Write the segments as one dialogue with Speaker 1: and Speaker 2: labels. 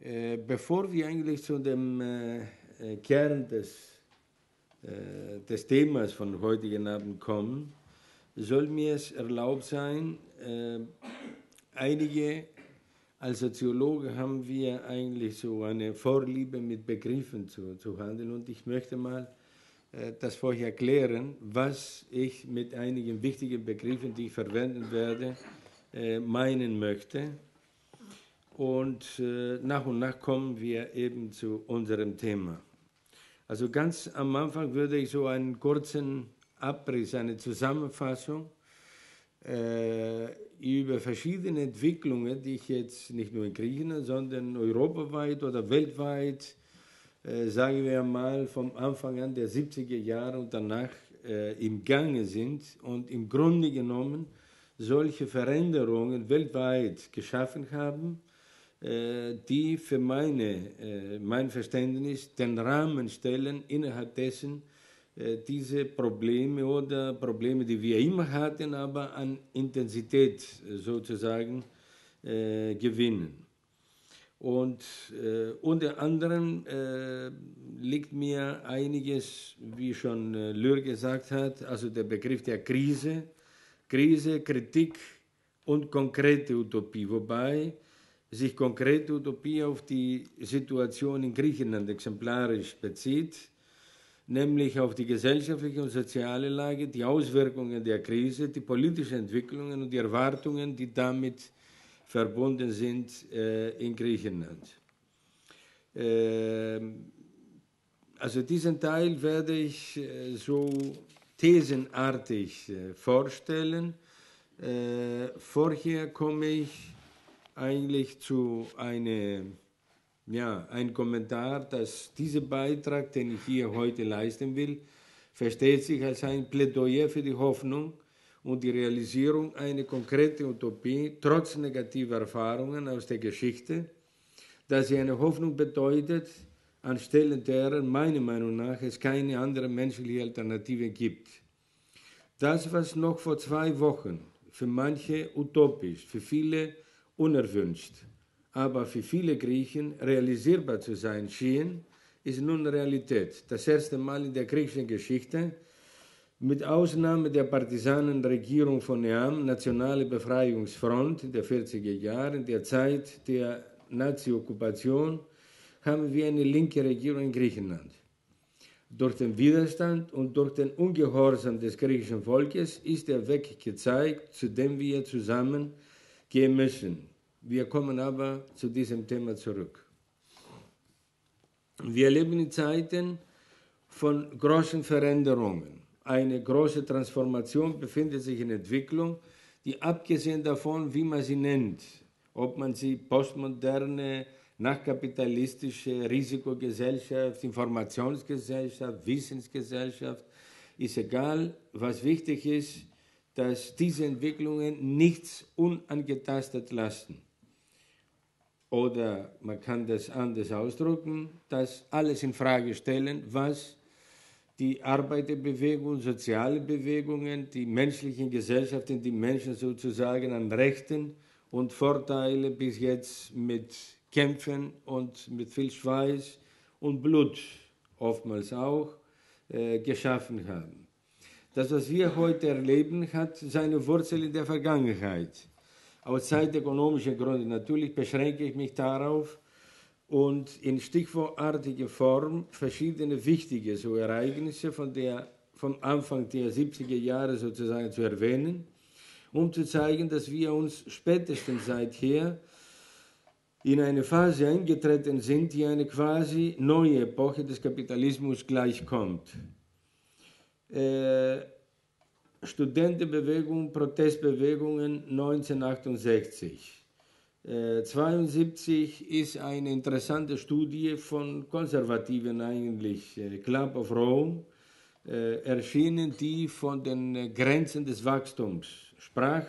Speaker 1: Äh, bevor wir eigentlich zu dem äh, äh Kern des, äh, des Themas von heutigen Abend kommen, soll mir es erlaubt sein, äh, einige, als Soziologe haben wir eigentlich so eine Vorliebe mit Begriffen zu, zu handeln und ich möchte mal das vorher erklären, was ich mit einigen wichtigen Begriffen, die ich verwenden werde, meinen möchte. Und äh, nach und nach kommen wir eben zu unserem Thema. Also ganz am Anfang würde ich so einen kurzen Abriss, eine Zusammenfassung äh, über verschiedene Entwicklungen, die ich jetzt nicht nur in Griechenland, sondern europaweit oder weltweit, äh, sagen wir mal, vom Anfang an der 70er Jahre und danach äh, im Gange sind und im Grunde genommen solche Veränderungen weltweit geschaffen haben, die für meine, äh, mein Verständnis den Rahmen stellen, innerhalb dessen äh, diese Probleme oder Probleme, die wir immer hatten, aber an Intensität sozusagen äh, gewinnen. Und äh, unter anderem äh, liegt mir einiges, wie schon äh, Lür gesagt hat, also der Begriff der Krise, Krise, Kritik und konkrete Utopie, wobei sich konkrete Utopie auf die Situation in Griechenland exemplarisch bezieht nämlich auf die gesellschaftliche und soziale Lage, die Auswirkungen der Krise, die politischen Entwicklungen und die Erwartungen, die damit verbunden sind äh, in Griechenland. Äh, also diesen Teil werde ich äh, so thesenartig äh, vorstellen. Äh, vorher komme ich eigentlich zu einer ja, ein Kommentar, dass dieser Beitrag, den ich hier heute leisten will, versteht sich als ein Plädoyer für die Hoffnung und die Realisierung einer konkreten Utopie trotz negativer Erfahrungen aus der Geschichte, dass sie eine Hoffnung bedeutet, anstelle deren meiner Meinung nach es keine andere menschliche Alternative gibt. Das, was noch vor zwei Wochen für manche utopisch, für viele unerwünscht, aber für viele Griechen realisierbar zu sein schien, ist nun Realität. Das erste Mal in der griechischen Geschichte, mit Ausnahme der Partisanenregierung von Neam, Nationale Befreiungsfront in der 40er Jahre, der Zeit der Nazi-Okkupation, haben wir eine linke Regierung in Griechenland. Durch den Widerstand und durch den Ungehorsam des griechischen Volkes ist der Weg gezeigt, zu dem wir zusammen gehen müssen. Wir kommen aber zu diesem Thema zurück. Wir leben in Zeiten von großen Veränderungen. Eine große Transformation befindet sich in Entwicklung, die abgesehen davon, wie man sie nennt, ob man sie postmoderne, nachkapitalistische Risikogesellschaft, Informationsgesellschaft, Wissensgesellschaft, ist egal. Was wichtig ist, dass diese Entwicklungen nichts unangetastet lassen oder man kann das anders ausdrücken, das alles in Frage stellen, was die Arbeiterbewegung, soziale Bewegungen, die menschlichen Gesellschaften, die Menschen sozusagen an Rechten und Vorteile bis jetzt mit Kämpfen und mit viel Schweiß und Blut oftmals auch äh, geschaffen haben. Das, was wir heute erleben, hat seine Wurzel in der Vergangenheit aus zeitökonomischen Gründen natürlich beschränke ich mich darauf und in stichwortartiger Form verschiedene wichtige so Ereignisse von der, vom Anfang der 70er Jahre sozusagen zu erwähnen, um zu zeigen, dass wir uns spätestens seither in eine Phase eingetreten sind, die eine quasi neue Epoche des Kapitalismus gleichkommt. Äh, Studentenbewegung, Protestbewegungen 1968. Äh, 72 ist eine interessante Studie von Konservativen eigentlich, äh, Club of Rome, äh, erschienen, die von den Grenzen des Wachstums sprach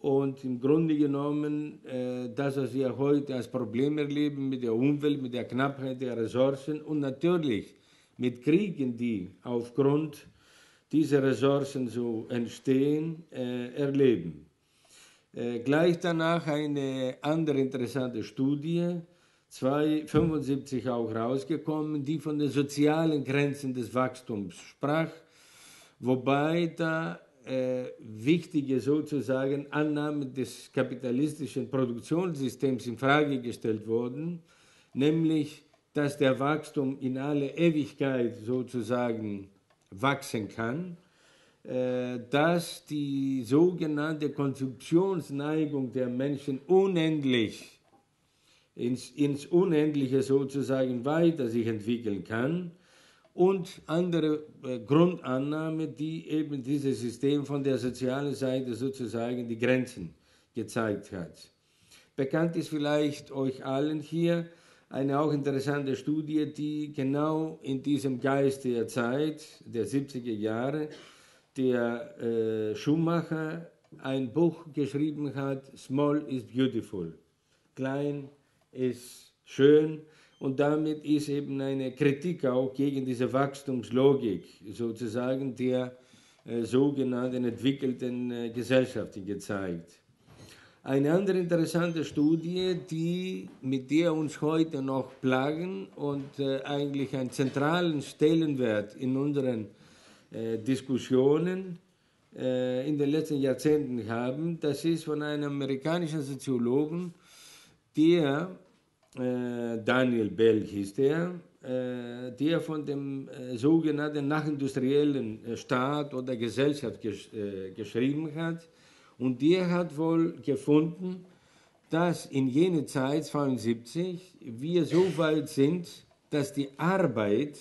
Speaker 1: und im Grunde genommen äh, das, was wir heute als Problem erleben mit der Umwelt, mit der Knappheit der Ressourcen und natürlich mit Kriegen, die aufgrund diese Ressourcen so entstehen, äh, erleben. Äh, gleich danach eine andere interessante Studie, 1975 auch rausgekommen, die von den sozialen Grenzen des Wachstums sprach, wobei da äh, wichtige sozusagen Annahmen des kapitalistischen Produktionssystems in Frage gestellt wurden, nämlich dass der Wachstum in alle Ewigkeit sozusagen wachsen kann, äh, dass die sogenannte Konsumptionsneigung der Menschen unendlich ins, ins Unendliche sozusagen weiter sich entwickeln kann und andere äh, Grundannahme, die eben dieses System von der sozialen Seite sozusagen die Grenzen gezeigt hat. Bekannt ist vielleicht euch allen hier eine auch interessante Studie, die genau in diesem Geist der Zeit, der 70er Jahre, der äh, Schumacher ein Buch geschrieben hat, Small is Beautiful. Klein ist schön und damit ist eben eine Kritik auch gegen diese Wachstumslogik sozusagen der äh, sogenannten entwickelten äh, Gesellschaften gezeigt. Eine andere interessante Studie, die, mit der uns heute noch plagen und äh, eigentlich einen zentralen Stellenwert in unseren äh, Diskussionen äh, in den letzten Jahrzehnten haben, das ist von einem amerikanischen Soziologen, der äh, Daniel Bell hieß der, äh, der von dem äh, sogenannten nachindustriellen Staat oder Gesellschaft gesch geschrieben hat. Und der hat wohl gefunden, dass in jener Zeit, 72, wir so weit sind, dass die Arbeit,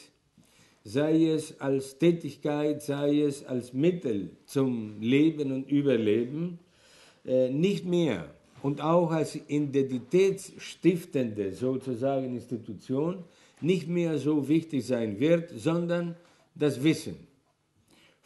Speaker 1: sei es als Tätigkeit, sei es als Mittel zum Leben und Überleben, nicht mehr und auch als identitätsstiftende sozusagen Institution nicht mehr so wichtig sein wird, sondern das Wissen.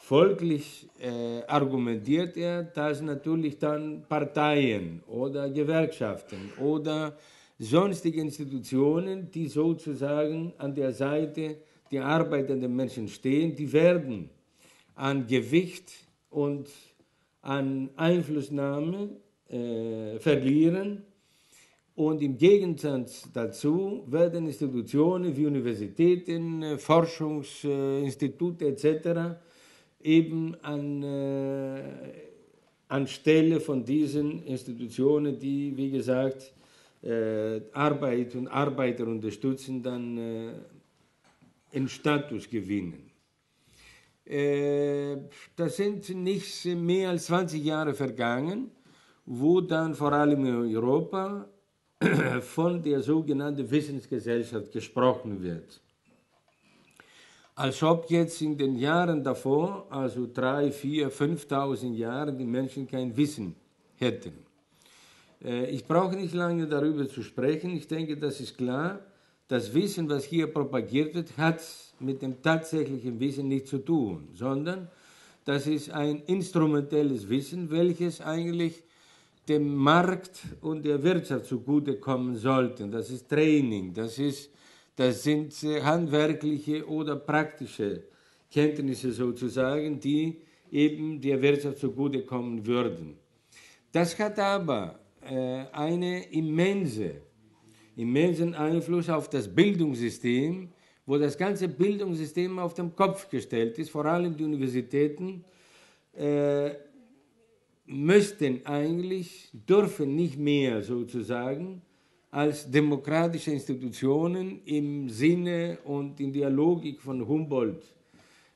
Speaker 1: Folglich äh, argumentiert er, dass natürlich dann Parteien oder Gewerkschaften oder sonstige Institutionen, die sozusagen an der Seite der arbeitenden Menschen stehen, die werden an Gewicht und an Einflussnahme äh, verlieren. Und im Gegensatz dazu werden Institutionen wie Universitäten, äh, Forschungsinstitute etc. eben an, äh, anstelle von diesen Institutionen, die, wie gesagt, äh, Arbeit und Arbeiter unterstützen, dann äh, einen Status gewinnen. Äh, das sind nicht mehr als 20 Jahre vergangen wo dann vor allem in Europa von der sogenannten Wissensgesellschaft gesprochen wird. Als ob jetzt in den Jahren davor, also drei, vier, 5.000 Jahren, die Menschen kein Wissen hätten. Äh, ich brauche nicht lange darüber zu sprechen. Ich denke, das ist klar. Das Wissen, was hier propagiert wird, hat mit dem tatsächlichen Wissen nichts zu tun, sondern das ist ein instrumentelles Wissen, welches eigentlich dem Markt und der Wirtschaft zugutekommen sollten. Das ist Training, das, ist, das sind handwerkliche oder praktische Kenntnisse sozusagen, die eben der Wirtschaft zugutekommen würden. Das hat aber äh, einen immense, immensen Einfluss auf das Bildungssystem, wo das ganze Bildungssystem auf den Kopf gestellt ist, vor allem die Universitäten. Äh, müssten eigentlich, dürfen nicht mehr sozusagen als demokratische Institutionen im Sinne und in der Logik von Humboldt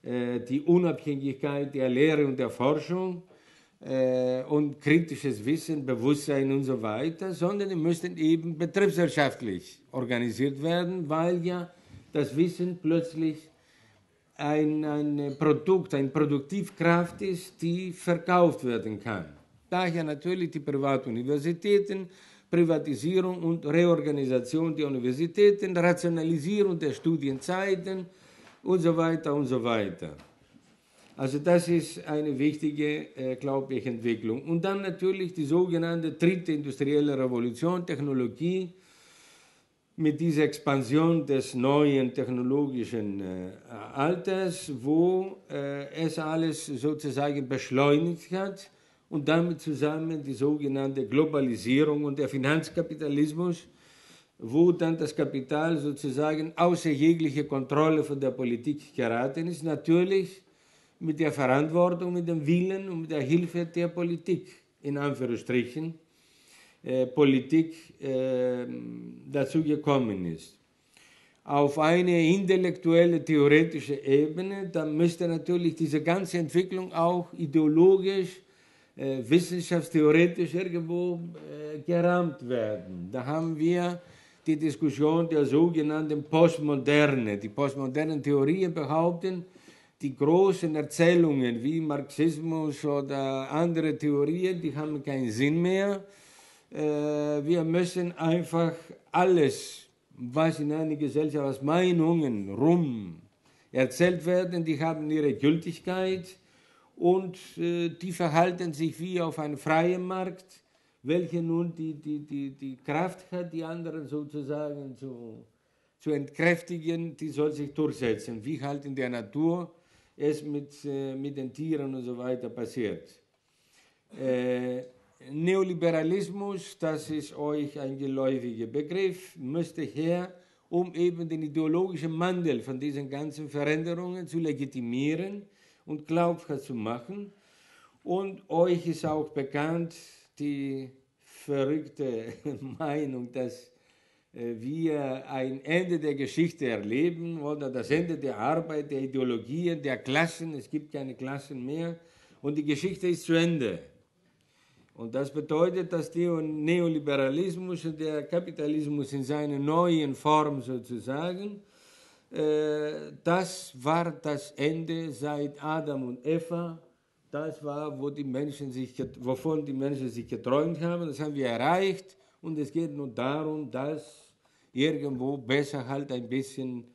Speaker 1: äh, die Unabhängigkeit der Lehre und der Forschung äh, und kritisches Wissen, Bewusstsein und so weiter, sondern die müssten eben betriebswirtschaftlich organisiert werden, weil ja das Wissen plötzlich ein, ein Produkt, eine Produktivkraft ist, die verkauft werden kann. Daher natürlich die Privatuniversitäten, Privatisierung und Reorganisation der Universitäten, Rationalisierung der Studienzeiten und so weiter und so weiter. Also das ist eine wichtige, äh, glaube ich, Entwicklung. Und dann natürlich die sogenannte dritte industrielle Revolution, Technologie, mit dieser Expansion des neuen technologischen äh, Alters, wo äh, es alles sozusagen beschleunigt hat und damit zusammen die sogenannte Globalisierung und der Finanzkapitalismus, wo dann das Kapital sozusagen außer jegliche Kontrolle von der Politik geraten ist, natürlich mit der Verantwortung, mit dem Willen und mit der Hilfe der Politik, in Anführungsstrichen, äh, Politik äh, dazu gekommen ist. Auf eine intellektuelle, theoretische Ebene, dann müsste natürlich diese ganze Entwicklung auch ideologisch, äh, wissenschaftstheoretisch irgendwo äh, gerahmt werden. Da haben wir die Diskussion der sogenannten Postmoderne. Die postmodernen Theorien behaupten, die großen Erzählungen wie Marxismus oder andere Theorien, die haben keinen Sinn mehr. Äh, wir müssen einfach alles, was in einer Gesellschaft als Meinungen rum erzählt werden, die haben ihre Gültigkeit und äh, die verhalten sich wie auf einem freien Markt, welcher nun die, die, die, die Kraft hat, die anderen sozusagen zu, zu entkräftigen, die soll sich durchsetzen, wie halt in der Natur es mit, äh, mit den Tieren und so weiter passiert. Äh, Neoliberalismus, das ist euch ein geläufiger Begriff, müsste her, um eben den ideologischen Mandel von diesen ganzen Veränderungen zu legitimieren und glaubhaft zu machen. Und euch ist auch bekannt die verrückte Meinung, dass äh, wir ein Ende der Geschichte erleben oder das Ende der Arbeit, der Ideologien, der Klassen. Es gibt keine Klassen mehr und die Geschichte ist zu Ende. Und das bedeutet, dass der Neoliberalismus und der Kapitalismus in seiner neuen Form sozusagen, das war das Ende seit Adam und Eva. Das war, wo die Menschen sich, wovon die Menschen sich geträumt haben. Das haben wir erreicht. Und es geht nur darum, das irgendwo besser halt ein bisschen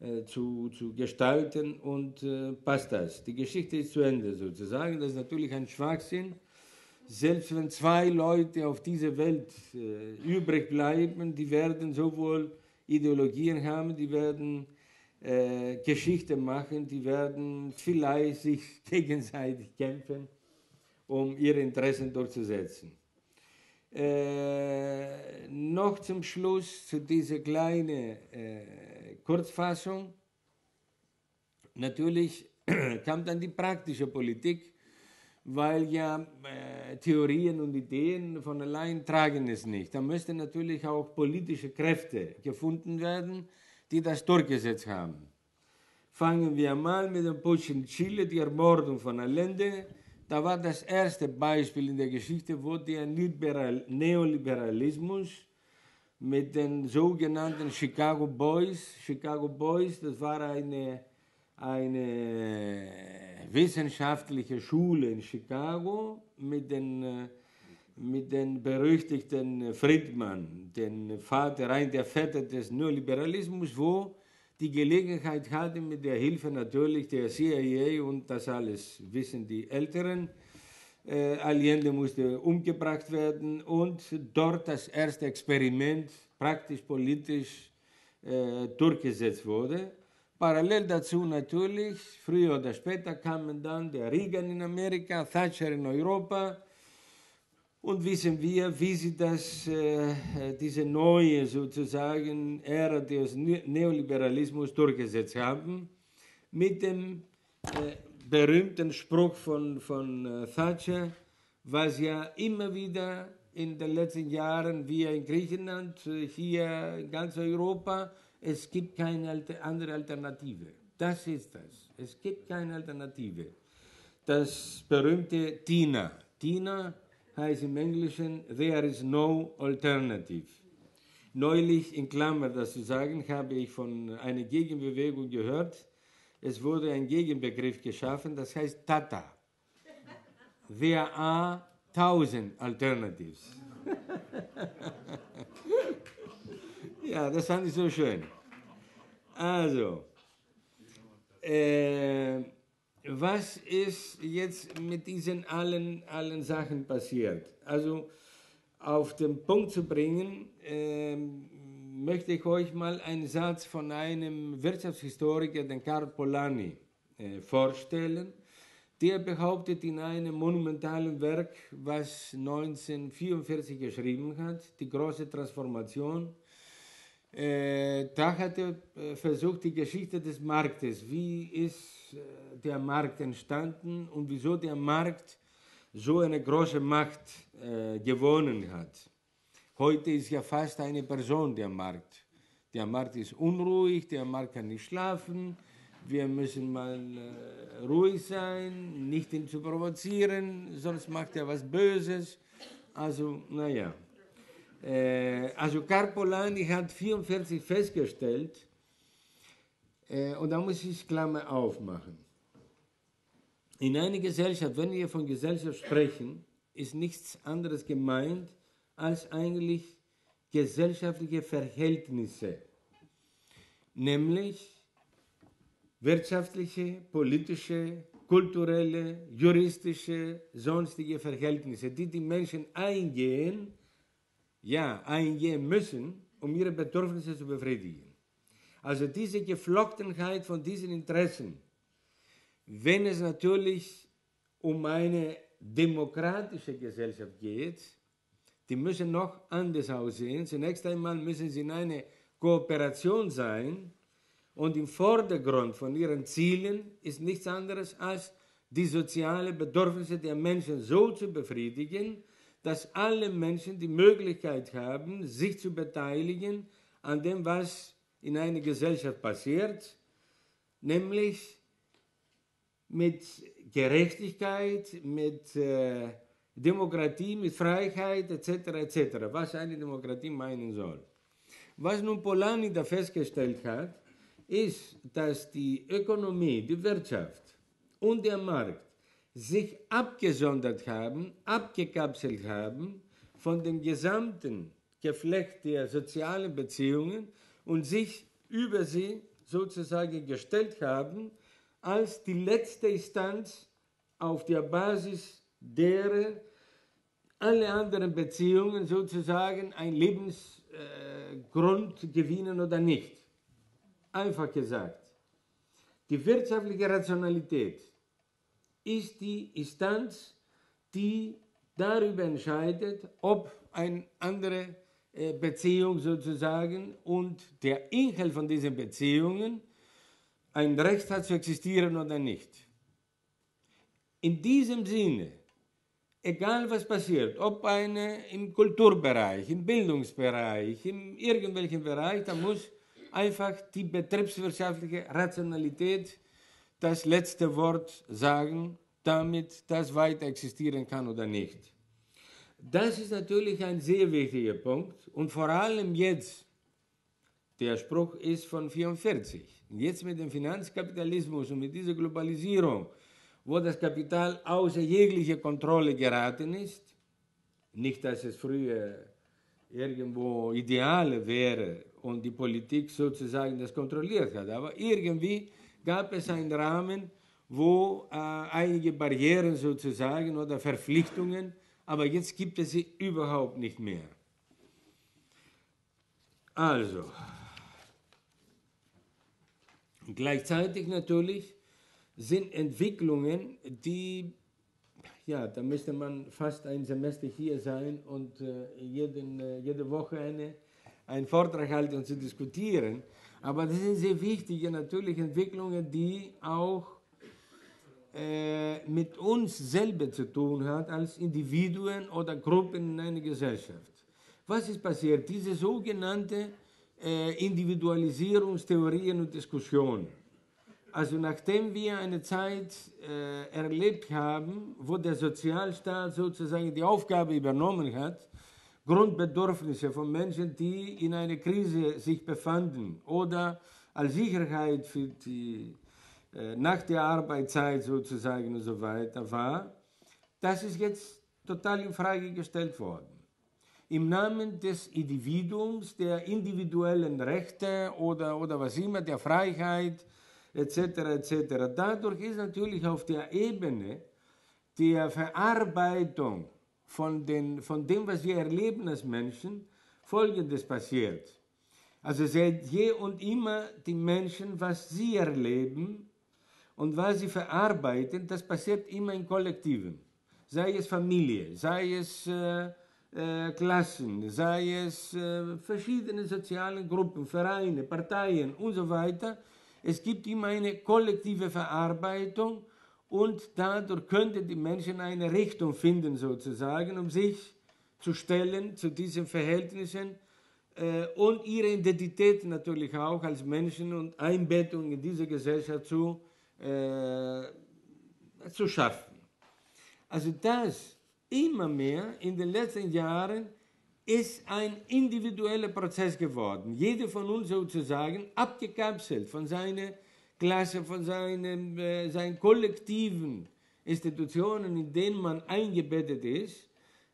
Speaker 1: äh, zu, zu gestalten und äh, passt das. Die Geschichte ist zu Ende sozusagen. Das ist natürlich ein Schwachsinn. Selbst wenn zwei Leute auf dieser Welt äh, übrig bleiben, die werden sowohl Ideologien haben, die werden äh, Geschichte machen, die werden vielleicht sich gegenseitig kämpfen, um ihre Interessen durchzusetzen. Äh, noch zum Schluss zu dieser kleinen äh, Kurzfassung. Natürlich kam dann die praktische Politik, weil ja äh, Theorien und Ideen von allein tragen es nicht. Da müssten natürlich auch politische Kräfte gefunden werden, die das durchgesetzt haben. Fangen wir mal mit dem Putsch in Chile, die Ermordung von Allende da war das erste Beispiel in der Geschichte, wo der Liberal Neoliberalismus mit den sogenannten Chicago Boys, Chicago Boys, das war eine, eine wissenschaftliche Schule in Chicago mit den, mit den berüchtigten Friedman, den Vater, ein der Väter des Neoliberalismus, wo die Gelegenheit hatte, mit der Hilfe natürlich der CIA und das alles wissen die Älteren, äh, Allende musste umgebracht werden und dort das erste Experiment praktisch politisch äh, durchgesetzt wurde. Parallel dazu natürlich, früher oder später kamen dann der Reagan in Amerika, Thatcher in Europa, und wissen wir, wie sie das, äh, diese neue sozusagen Ära des Neoliberalismus durchgesetzt haben, mit dem äh, berühmten Spruch von, von äh, Thatcher, was ja immer wieder in den letzten Jahren, wie in Griechenland, äh, hier in ganz Europa, es gibt keine andere Alternative. Das ist das. Es gibt keine Alternative. Das berühmte TINA. TINA heißt im Englischen There is no alternative. Neulich in Klammer das zu sagen, habe ich von einer Gegenbewegung gehört. Es wurde ein Gegenbegriff geschaffen, das heißt Tata. There are thousand alternatives. ja, das fand ich so schön. Also, äh, was ist jetzt mit diesen allen, allen Sachen passiert? Also auf den Punkt zu bringen, äh, möchte ich euch mal einen Satz von einem Wirtschaftshistoriker, den Karl Polanyi, äh, vorstellen. Der behauptet in einem monumentalen Werk, was 1944 geschrieben hat, die große Transformation, da hat er äh, versucht, die Geschichte des Marktes, wie ist äh, der Markt entstanden und wieso der Markt so eine große Macht äh, gewonnen hat. Heute ist ja fast eine Person der Markt. Der Markt ist unruhig, der Markt kann nicht schlafen, wir müssen mal äh, ruhig sein, nicht ihn zu provozieren, sonst macht er was Böses. Also, naja. Äh, also Carpolani hat 44 festgestellt, äh, und da muss ich Klammer aufmachen. In einer Gesellschaft, wenn wir von Gesellschaft sprechen, ist nichts anderes gemeint als eigentlich gesellschaftliche Verhältnisse, nämlich wirtschaftliche, politische, kulturelle, juristische, sonstige Verhältnisse, die die Menschen eingehen, ja, eingehen müssen, um ihre Bedürfnisse zu befriedigen. Also diese Geflochtenheit von diesen Interessen, wenn es natürlich um eine demokratische Gesellschaft geht, die müssen noch anders aussehen. Zunächst einmal müssen sie in einer Kooperation sein und im Vordergrund von ihren Zielen ist nichts anderes als die sozialen Bedürfnisse der Menschen so zu befriedigen, dass alle Menschen die Möglichkeit haben, sich zu beteiligen an dem, was in einer Gesellschaft passiert, nämlich mit Gerechtigkeit, mit äh, Demokratie, mit Freiheit etc. etc., was eine Demokratie meinen soll. Was nun Polanyi da festgestellt hat, ist, dass die Ökonomie, die Wirtschaft und der Markt sich abgesondert haben, abgekapselt haben von dem gesamten Geflecht der sozialen Beziehungen und sich über sie sozusagen gestellt haben als die letzte Instanz auf der Basis derer alle anderen Beziehungen sozusagen ein Lebensgrund äh, gewinnen oder nicht. Einfach gesagt, die wirtschaftliche Rationalität ist die Instanz, die darüber entscheidet, ob eine andere äh, Beziehung sozusagen und der Inhalt von diesen Beziehungen ein Recht hat zu existieren oder nicht. In diesem Sinne, egal was passiert, ob eine im Kulturbereich, im Bildungsbereich, in irgendwelchen Bereich, da muss einfach die betriebswirtschaftliche Rationalität das letzte Wort sagen, damit das weiter existieren kann oder nicht. Das ist natürlich ein sehr wichtiger Punkt und vor allem jetzt, der Spruch ist von 44, jetzt mit dem Finanzkapitalismus und mit dieser Globalisierung, wo das Kapital außer jegliche Kontrolle geraten ist, nicht, dass es früher irgendwo Ideale wäre und die Politik sozusagen das kontrolliert hat. Aber irgendwie gab es einen Rahmen, wo äh, einige Barrieren sozusagen oder Verpflichtungen, aber jetzt gibt es sie überhaupt nicht mehr. Also, gleichzeitig natürlich sind Entwicklungen, die, ja, da müsste man fast ein Semester hier sein und äh, jeden, äh, jede Woche eine einen Vortrag halten und zu diskutieren. Aber das sind sehr wichtige natürlich Entwicklungen, die auch äh, mit uns selber zu tun hat als Individuen oder Gruppen in einer Gesellschaft. Was ist passiert? Diese sogenannte äh, Individualisierungstheorien und Diskussionen. Also nachdem wir eine Zeit äh, erlebt haben, wo der Sozialstaat sozusagen die Aufgabe übernommen hat, Grundbedürfnisse von Menschen, die in einer Krise sich befanden oder als Sicherheit für die äh, nach der Arbeitszeit sozusagen und so weiter war, das ist jetzt total in Frage gestellt worden. Im Namen des Individuums, der individuellen Rechte oder, oder was immer, der Freiheit etc. etc. Dadurch ist natürlich auf der Ebene der Verarbeitung von, den, von dem, was wir erleben als Menschen, Folgendes passiert. Also seit je und immer die Menschen, was sie erleben und was sie verarbeiten, das passiert immer im Kollektiven. Sei es Familie, sei es äh, äh, Klassen, sei es äh, verschiedene soziale Gruppen, Vereine, Parteien und so weiter. Es gibt immer eine kollektive Verarbeitung und dadurch könnten die Menschen eine Richtung finden, sozusagen, um sich zu stellen zu diesen Verhältnissen äh, und ihre Identität natürlich auch als Menschen und Einbettung in diese Gesellschaft zu, äh, zu schaffen. Also das immer mehr in den letzten Jahren ist ein individueller Prozess geworden. Jeder von uns sozusagen abgekapselt von seiner Klasse, von seinen, äh, seinen kollektiven Institutionen, in denen man eingebettet ist,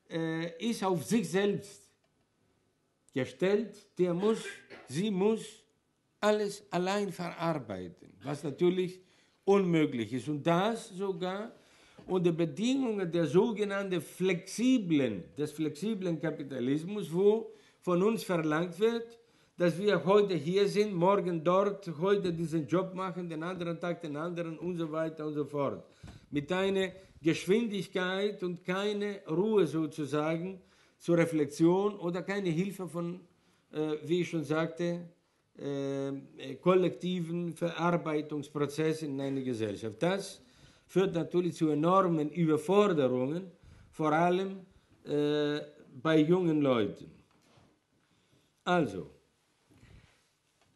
Speaker 1: äh, ist auf sich selbst gestellt. Der muss, sie muss alles allein verarbeiten, was natürlich unmöglich ist. Und das sogar unter Bedingungen der sogenannten flexiblen, des flexiblen Kapitalismus, wo von uns verlangt wird, dass wir heute hier sind, morgen dort, heute diesen Job machen, den anderen Tag den anderen und so weiter und so fort. Mit einer Geschwindigkeit und keine Ruhe sozusagen zur Reflexion oder keine Hilfe von, äh, wie ich schon sagte, äh, kollektiven Verarbeitungsprozessen in einer Gesellschaft. Das führt natürlich zu enormen Überforderungen, vor allem äh, bei jungen Leuten. Also,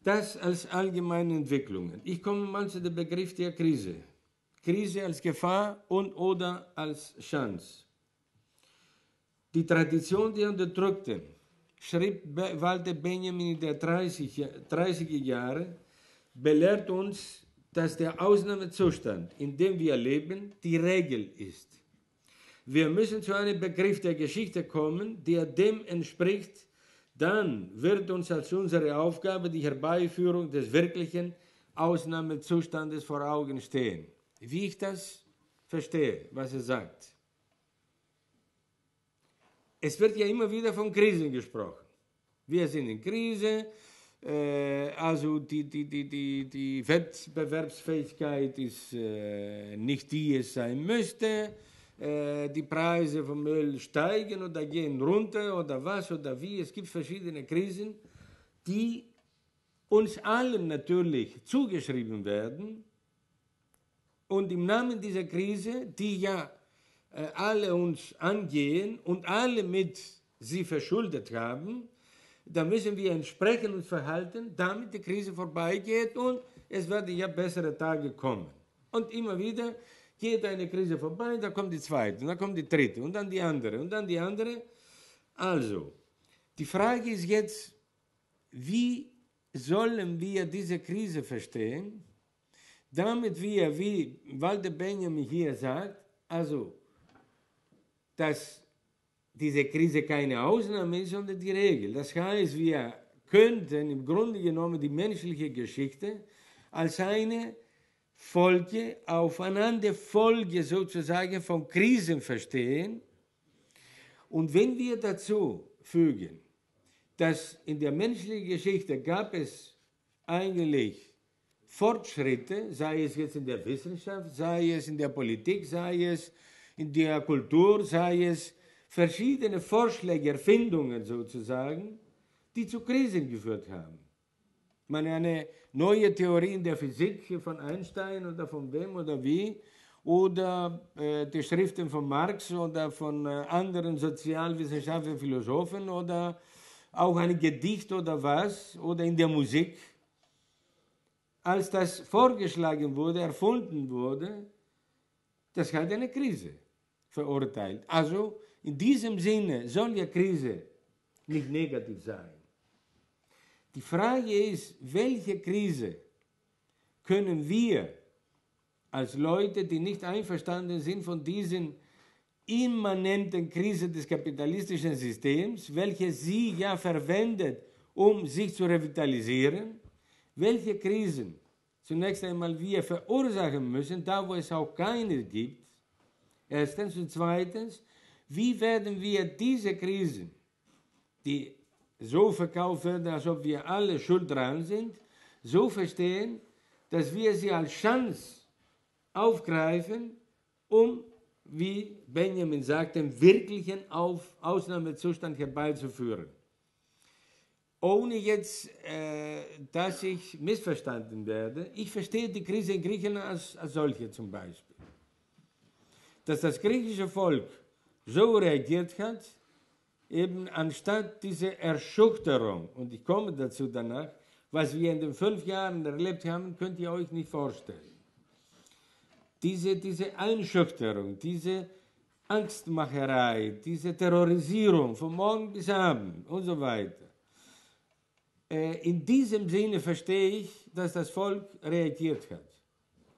Speaker 1: das als allgemeine Entwicklungen. Ich komme mal zu dem Begriff der Krise. Krise als Gefahr und oder als Chance. Die Tradition der Unterdrückten, schrieb Walter Benjamin in den 30, 30er Jahren, belehrt uns dass der Ausnahmezustand, in dem wir leben, die Regel ist. Wir müssen zu einem Begriff der Geschichte kommen, der dem entspricht, dann wird uns als unsere Aufgabe die Herbeiführung des wirklichen Ausnahmezustandes vor Augen stehen. Wie ich das verstehe, was er sagt. Es wird ja immer wieder von Krisen gesprochen. Wir sind in Krise, äh, also die, die, die, die, die Wettbewerbsfähigkeit ist äh, nicht die es sein müsste. Äh, die Preise vom Öl steigen oder gehen runter oder was oder wie. Es gibt verschiedene Krisen, die uns allen natürlich zugeschrieben werden. Und im Namen dieser Krise, die ja äh, alle uns angehen und alle mit sie verschuldet haben, da müssen wir entsprechend uns verhalten, damit die Krise vorbeigeht und es werden ja bessere Tage kommen. Und immer wieder geht eine Krise vorbei, dann kommt die zweite, dann kommt die dritte und dann die andere und dann die andere. Also, die Frage ist jetzt, wie sollen wir diese Krise verstehen, damit wir, wie Walter Benjamin hier sagt, also, dass diese Krise keine Ausnahme ist, sondern die Regel. Das heißt, wir könnten im Grunde genommen die menschliche Geschichte als eine Folge, aufeinander Folge sozusagen von Krisen verstehen. Und wenn wir dazu fügen, dass in der menschlichen Geschichte gab es eigentlich Fortschritte, sei es jetzt in der Wissenschaft, sei es in der Politik, sei es in der Kultur, sei es verschiedene Vorschläge, Erfindungen sozusagen, die zu Krisen geführt haben. Ich meine, eine neue Theorie in der Physik von Einstein oder von wem oder wie, oder äh, die Schriften von Marx oder von äh, anderen sozialwissenschaftlichen Philosophen oder auch ein Gedicht oder was, oder in der Musik. Als das vorgeschlagen wurde, erfunden wurde, das hat eine Krise verurteilt. Also in diesem Sinne soll ja Krise nicht negativ sein. Die Frage ist, welche Krise können wir als Leute, die nicht einverstanden sind von diesen immanenten Krise des kapitalistischen Systems, welche sie ja verwendet, um sich zu revitalisieren, welche Krisen zunächst einmal wir verursachen müssen, da wo es auch keine gibt, erstens und zweitens, wie werden wir diese Krisen, die so verkauft werden, als ob wir alle schuld dran sind, so verstehen, dass wir sie als Chance aufgreifen, um wie Benjamin sagt, den wirklichen Auf Ausnahmezustand herbeizuführen. Ohne jetzt, äh, dass ich missverstanden werde, ich verstehe die Krise in Griechenland als, als solche zum Beispiel. Dass das griechische Volk so reagiert hat, eben anstatt diese Erschüchterung, und ich komme dazu danach, was wir in den fünf Jahren erlebt haben, könnt ihr euch nicht vorstellen. Diese, diese Einschüchterung, diese Angstmacherei, diese Terrorisierung von morgen bis abend und so weiter. Äh, in diesem Sinne verstehe ich, dass das Volk reagiert hat.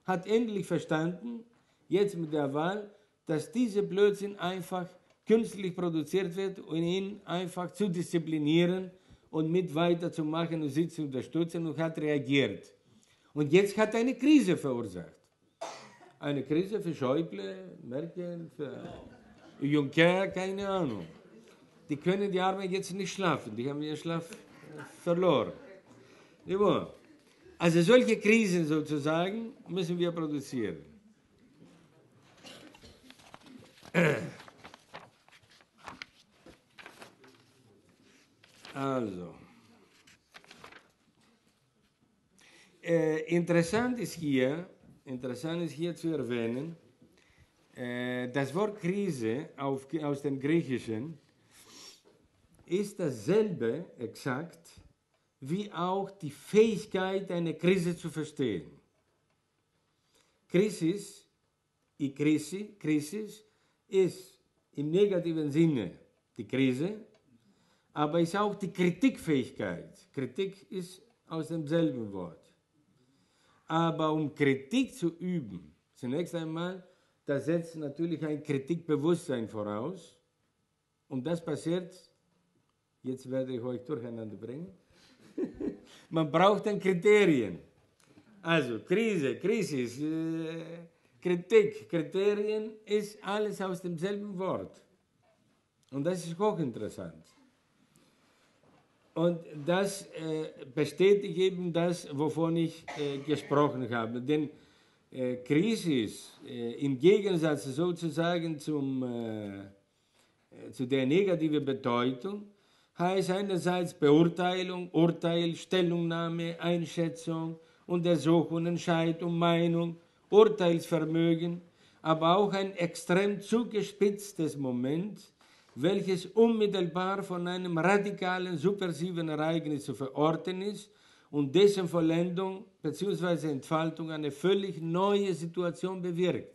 Speaker 1: Hat endlich verstanden, jetzt mit der Wahl, dass dieser Blödsinn einfach künstlich produziert wird, um ihn einfach zu disziplinieren und mit weiterzumachen und sie zu unterstützen und hat reagiert. Und jetzt hat er eine Krise verursacht. Eine Krise für Schäuble, Merkel, für Juncker, keine Ahnung. Die können die Arme jetzt nicht schlafen, die haben ihren Schlaf verloren. Also solche Krisen sozusagen müssen wir produzieren. Also. Äh, interessant ist hier, interessant ist hier zu erwähnen, äh, das Wort Krise auf, aus dem Griechischen ist dasselbe exakt wie auch die Fähigkeit, eine Krise zu verstehen. Krisis, die Krise, Krisis ist im negativen Sinne die Krise, aber ist auch die Kritikfähigkeit. Kritik ist aus demselben Wort. Aber um Kritik zu üben, zunächst einmal, da setzt natürlich ein Kritikbewusstsein voraus. Und das passiert, jetzt werde ich euch durcheinander bringen, man braucht dann Kriterien. Also Krise, Krisis, äh, Kritik, Kriterien ist alles aus demselben Wort. Und das ist hochinteressant. Und das äh, bestätigt eben das, wovon ich äh, gesprochen habe. Denn äh, Krisis äh, im Gegensatz sozusagen zum, äh, äh, zu der negativen Bedeutung heißt einerseits Beurteilung, Urteil, Stellungnahme, Einschätzung, Untersuchung, Entscheidung, Meinung, Urteilsvermögen, aber auch ein extrem zugespitztes Moment, welches unmittelbar von einem radikalen, subversiven Ereignis zu verorten ist und dessen Vollendung bzw. Entfaltung eine völlig neue Situation bewirkt.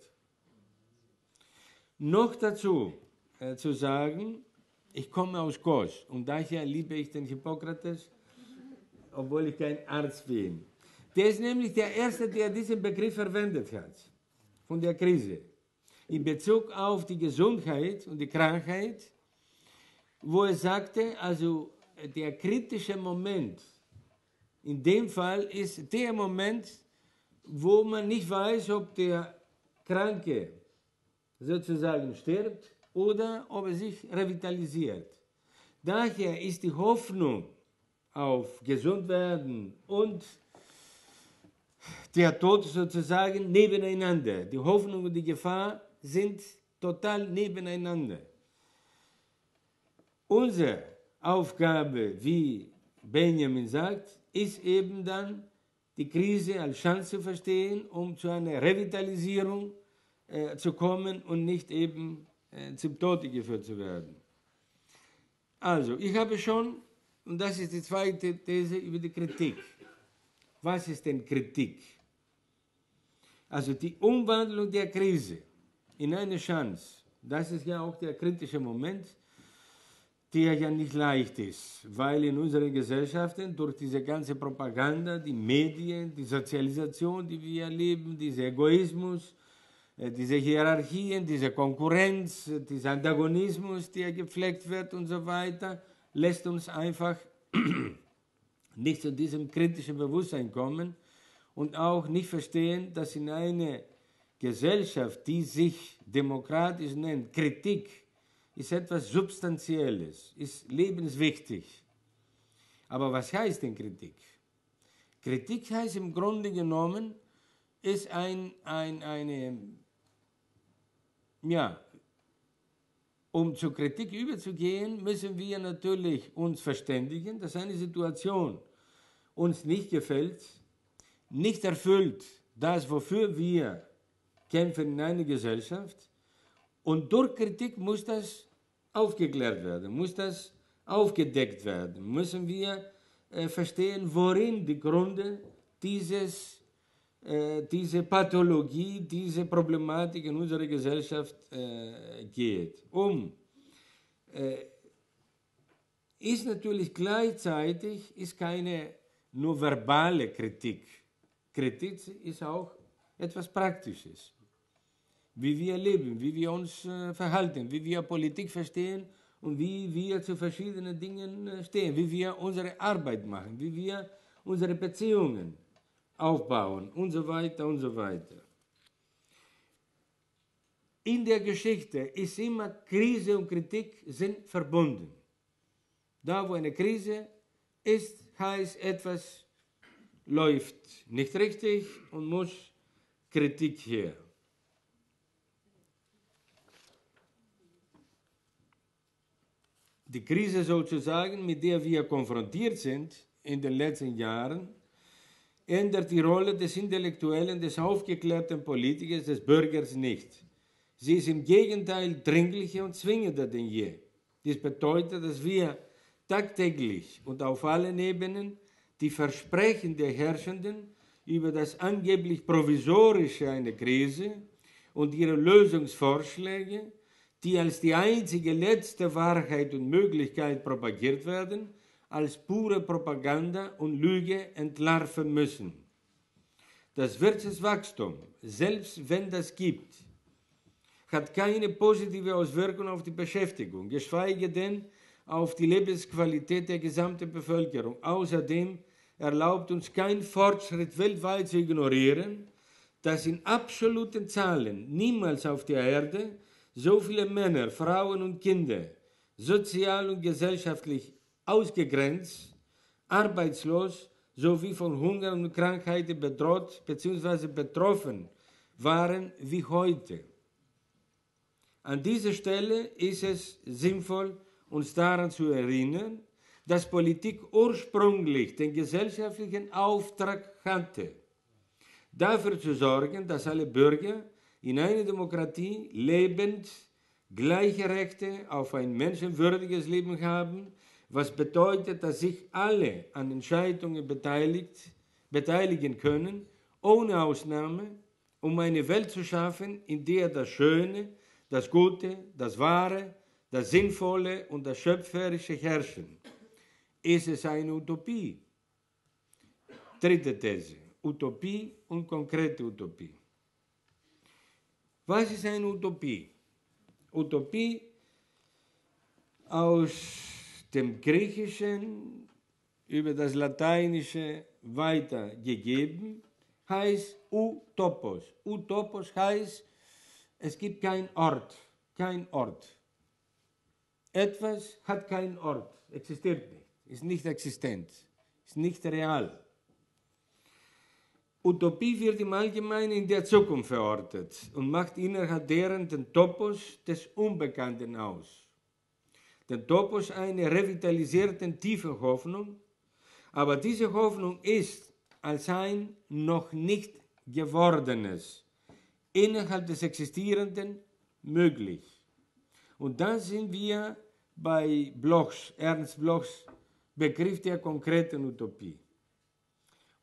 Speaker 1: Noch dazu äh, zu sagen, ich komme aus Kos und daher liebe ich den Hippokrates, obwohl ich kein Arzt bin. Der ist nämlich der Erste, der diesen Begriff verwendet hat, von der Krise, in Bezug auf die Gesundheit und die Krankheit wo er sagte, also der kritische Moment, in dem Fall ist der Moment, wo man nicht weiß, ob der Kranke sozusagen stirbt oder ob er sich revitalisiert. Daher ist die Hoffnung auf Gesundwerden und der Tod sozusagen nebeneinander. Die Hoffnung und die Gefahr sind total nebeneinander. Unsere Aufgabe, wie Benjamin sagt, ist eben dann, die Krise als Chance zu verstehen, um zu einer Revitalisierung äh, zu kommen und nicht eben äh, zum Tode geführt zu werden. Also, ich habe schon, und das ist die zweite These über die Kritik. Was ist denn Kritik? Also die Umwandlung der Krise in eine Chance, das ist ja auch der kritische Moment, der ja nicht leicht ist, weil in unseren Gesellschaften durch diese ganze Propaganda, die Medien, die Sozialisation, die wir erleben, dieser Egoismus, äh, diese Hierarchien, diese Konkurrenz, dieser Antagonismus, der gepflegt wird und so weiter, lässt uns einfach nicht zu diesem kritischen Bewusstsein kommen und auch nicht verstehen, dass in einer Gesellschaft, die sich demokratisch nennt, Kritik ist etwas Substanzielles, ist lebenswichtig. Aber was heißt denn Kritik? Kritik heißt im Grunde genommen, ist ein, ein, eine, ja, um zur Kritik überzugehen, müssen wir natürlich uns verständigen, dass eine Situation uns nicht gefällt, nicht erfüllt das, wofür wir kämpfen in einer Gesellschaft. Und durch Kritik muss das aufgeklärt werden, muss das aufgedeckt werden, müssen wir äh, verstehen, worin die Gründe dieses, äh, diese Pathologie, diese Problematik in unserer Gesellschaft äh, geht. Um ist natürlich gleichzeitig ist keine nur verbale Kritik. Kritik ist auch etwas Praktisches. Wie wir leben, wie wir uns äh, verhalten, wie wir Politik verstehen und wie wir zu verschiedenen Dingen äh, stehen, wie wir unsere Arbeit machen, wie wir unsere Beziehungen aufbauen und so weiter und so weiter. In der Geschichte ist immer Krise und Kritik sind verbunden. Da, wo eine Krise ist, heißt etwas läuft nicht richtig und muss Kritik her. Die Krise sozusagen, mit der wir konfrontiert sind in den letzten Jahren, ändert die Rolle des Intellektuellen, des aufgeklärten Politikers, des Bürgers nicht. Sie ist im Gegenteil dringlicher und zwingender denn je. Dies bedeutet, dass wir tagtäglich und auf allen Ebenen die Versprechen der Herrschenden über das angeblich Provisorische einer Krise und ihre Lösungsvorschläge, die als die einzige letzte Wahrheit und Möglichkeit propagiert werden, als pure Propaganda und Lüge entlarven müssen. Das Wirtschaftswachstum, selbst wenn das gibt, hat keine positive Auswirkung auf die Beschäftigung, geschweige denn auf die Lebensqualität der gesamten Bevölkerung. Außerdem erlaubt uns kein Fortschritt weltweit zu ignorieren, dass in absoluten Zahlen niemals auf der Erde so viele Männer, Frauen und Kinder sozial und gesellschaftlich ausgegrenzt, arbeitslos sowie von Hunger und Krankheiten bedroht bzw. betroffen waren wie heute. An dieser Stelle ist es sinnvoll, uns daran zu erinnern, dass Politik ursprünglich den gesellschaftlichen Auftrag hatte, dafür zu sorgen, dass alle Bürger in einer Demokratie lebend gleiche Rechte auf ein menschenwürdiges Leben haben, was bedeutet, dass sich alle an Entscheidungen beteiligt, beteiligen können, ohne Ausnahme, um eine Welt zu schaffen, in der das Schöne, das Gute, das Wahre, das Sinnvolle und das Schöpferische herrschen. Ist es eine Utopie? Dritte These. Utopie und konkrete Utopie. Was ist eine Utopie? Utopie aus dem Griechischen über das Lateinische weitergegeben, heißt Utopos. Utopos heißt, es gibt kein Ort, kein Ort. Etwas hat keinen Ort, existiert nicht, ist nicht existent, ist nicht real. Utopie wird im Allgemeinen in der Zukunft verortet und macht innerhalb deren den Topos des Unbekannten aus. Den Topos einer revitalisierten tiefen Hoffnung, aber diese Hoffnung ist als ein noch nicht gewordenes innerhalb des Existierenden möglich. Und dann sind wir bei Blochs, Ernst Blochs Begriff der konkreten Utopie.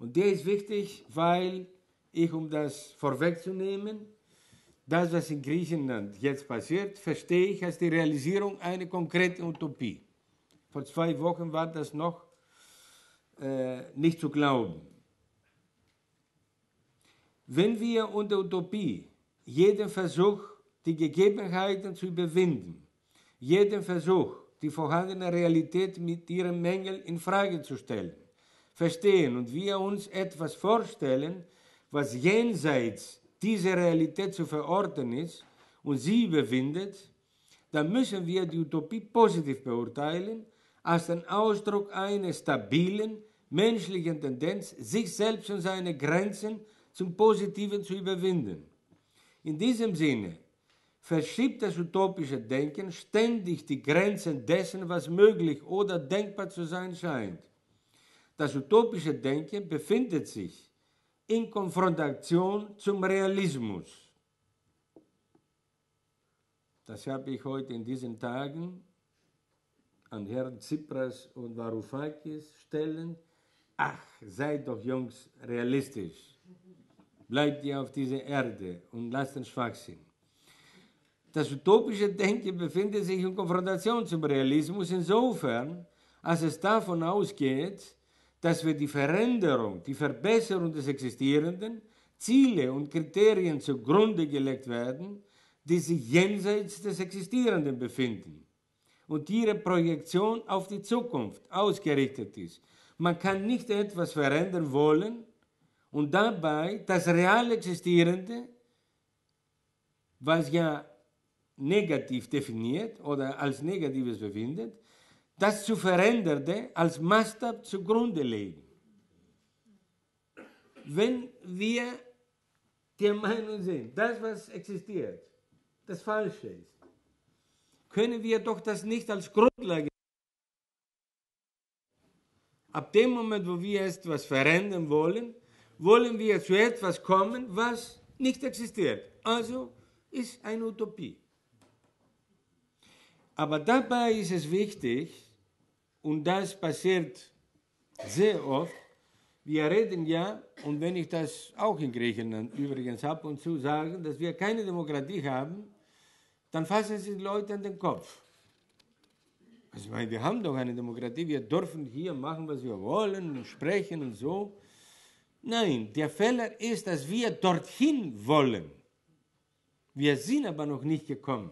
Speaker 1: Und der ist wichtig, weil ich, um das vorwegzunehmen, das, was in Griechenland jetzt passiert, verstehe ich als die Realisierung einer konkreten Utopie. Vor zwei Wochen war das noch äh, nicht zu glauben. Wenn wir unter Utopie jeden Versuch, die Gegebenheiten zu überwinden, jeden Versuch, die vorhandene Realität mit ihren Mängeln in Frage zu stellen, verstehen und wir uns etwas vorstellen, was jenseits dieser Realität zu verorten ist und sie überwindet, dann müssen wir die Utopie positiv beurteilen als den Ausdruck einer stabilen menschlichen Tendenz, sich selbst und seine Grenzen zum Positiven zu überwinden. In diesem Sinne verschiebt das utopische Denken ständig die Grenzen dessen, was möglich oder denkbar zu sein scheint. Das utopische Denken befindet sich in Konfrontation zum Realismus. Das habe ich heute in diesen Tagen an Herrn Tsipras und Varoufakis stellen. Ach, seid doch Jungs realistisch. Bleibt ihr auf dieser Erde und lasst den Schwachsinn. Das utopische Denken befindet sich in Konfrontation zum Realismus insofern, als es davon ausgeht, dass wir die Veränderung, die Verbesserung des Existierenden, Ziele und Kriterien zugrunde gelegt werden, die sich jenseits des Existierenden befinden und ihre Projektion auf die Zukunft ausgerichtet ist. Man kann nicht etwas verändern wollen und dabei das real Existierende, was ja negativ definiert oder als Negatives befindet, das zu Verändernde als Maßstab zugrunde legen. Wenn wir der Meinung sind, das, was existiert, das Falsche ist, können wir doch das nicht als Grundlage. Ab dem Moment, wo wir etwas verändern wollen, wollen wir zu etwas kommen, was nicht existiert. Also ist eine Utopie. Aber dabei ist es wichtig, und das passiert sehr oft, wir reden ja, und wenn ich das auch in Griechenland übrigens ab und zu sage, dass wir keine Demokratie haben, dann fassen sich die Leute an den Kopf. Also, ich meine, wir haben doch eine Demokratie, wir dürfen hier machen, was wir wollen und sprechen und so. Nein, der Fehler ist, dass wir dorthin wollen. Wir sind aber noch nicht gekommen.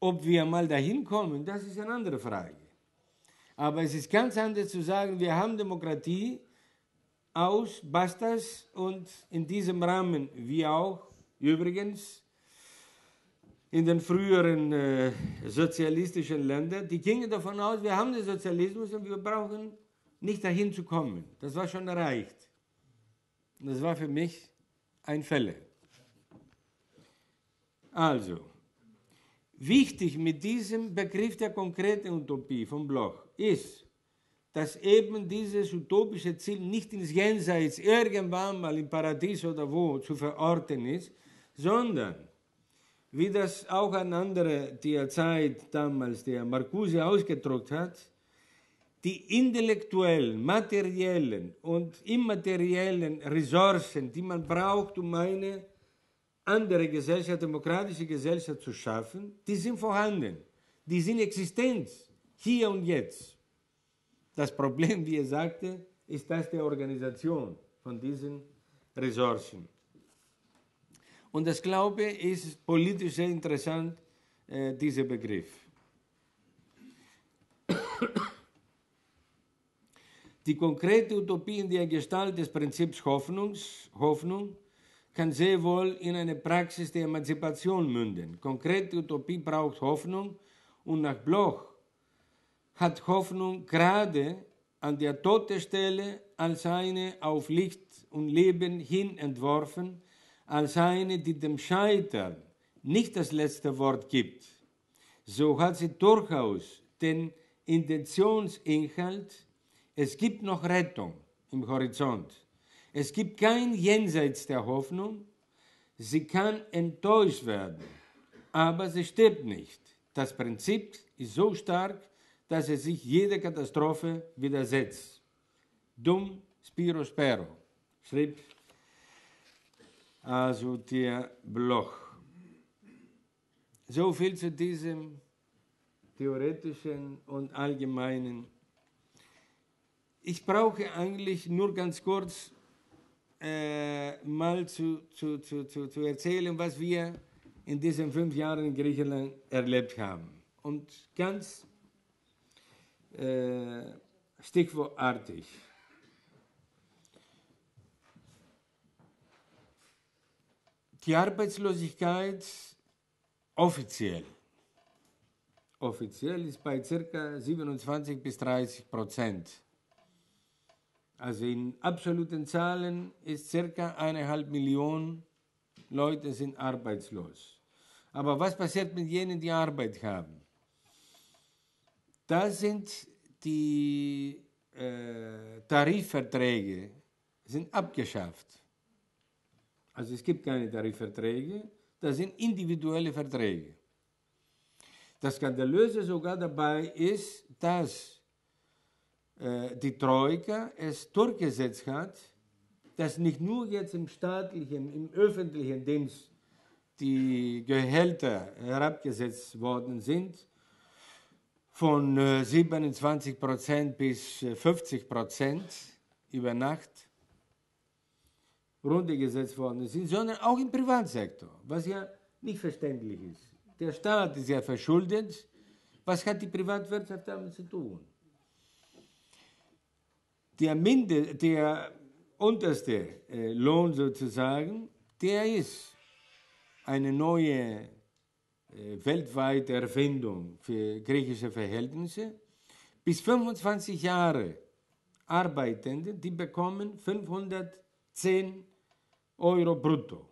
Speaker 1: Ob wir mal dahin kommen, das ist eine andere Frage. Aber es ist ganz anders zu sagen, wir haben Demokratie aus, bastas und in diesem Rahmen, wie auch übrigens in den früheren äh, sozialistischen Ländern, die gingen davon aus, wir haben den Sozialismus und wir brauchen nicht dahin zu kommen. Das war schon erreicht. Das war für mich ein Fälle. Also, wichtig mit diesem Begriff der konkreten Utopie von Bloch ist, dass eben dieses utopische Ziel nicht ins Jenseits irgendwann mal im Paradies oder wo zu verorten ist, sondern wie das auch ein anderer der Zeit damals, der Marcuse ausgedruckt hat, die intellektuellen, materiellen und immateriellen Ressourcen, die man braucht, um eine andere Gesellschaft, demokratische Gesellschaft zu schaffen, die sind vorhanden, die sind existent, hier und jetzt. Das Problem, wie er sagte, ist das der Organisation von diesen Ressourcen. Und das Glaube ist politisch sehr interessant, äh, dieser Begriff. Die konkrete Utopie in der Gestalt des Prinzips Hoffnungs, Hoffnung kann sehr wohl in eine Praxis der Emanzipation münden. Konkrete Utopie braucht Hoffnung und nach Bloch hat Hoffnung gerade an der Todesstelle als eine auf Licht und Leben hin entworfen, als eine, die dem Scheitern nicht das letzte Wort gibt. So hat sie durchaus den Intentionsinhalt, es gibt noch Rettung im Horizont. Es gibt kein Jenseits der Hoffnung. Sie kann enttäuscht werden, aber sie stirbt nicht. Das Prinzip ist so stark, dass es sich jeder Katastrophe widersetzt. Dum spiro spero, schrieb also der Bloch. So viel zu diesem theoretischen und allgemeinen. Ich brauche eigentlich nur ganz kurz äh, mal zu, zu, zu, zu, zu erzählen, was wir in diesen fünf Jahren in Griechenland erlebt haben. Und ganz äh, stichwortartig. Die Arbeitslosigkeit offiziell, offiziell ist bei ca. 27 bis 30 Prozent. Also in absoluten Zahlen ist ca. eineinhalb Millionen Leute sind arbeitslos. Aber was passiert mit jenen, die Arbeit haben? Da sind die äh, Tarifverträge sind abgeschafft. Also es gibt keine Tarifverträge, das sind individuelle Verträge. Das Skandalöse sogar dabei ist, dass die Troika es durchgesetzt hat, dass nicht nur jetzt im staatlichen, im öffentlichen Dienst die Gehälter herabgesetzt worden sind, von 27 äh, Prozent bis 50 äh, Prozent über Nacht runtergesetzt worden sind, sondern auch im Privatsektor, was ja nicht verständlich ist. Der Staat ist ja verschuldet. Was hat die Privatwirtschaft damit zu tun? Der, Minde, der unterste äh, Lohn sozusagen, der ist eine neue äh, weltweite Erfindung für griechische Verhältnisse. Bis 25 Jahre Arbeitende, die bekommen 510 Euro brutto.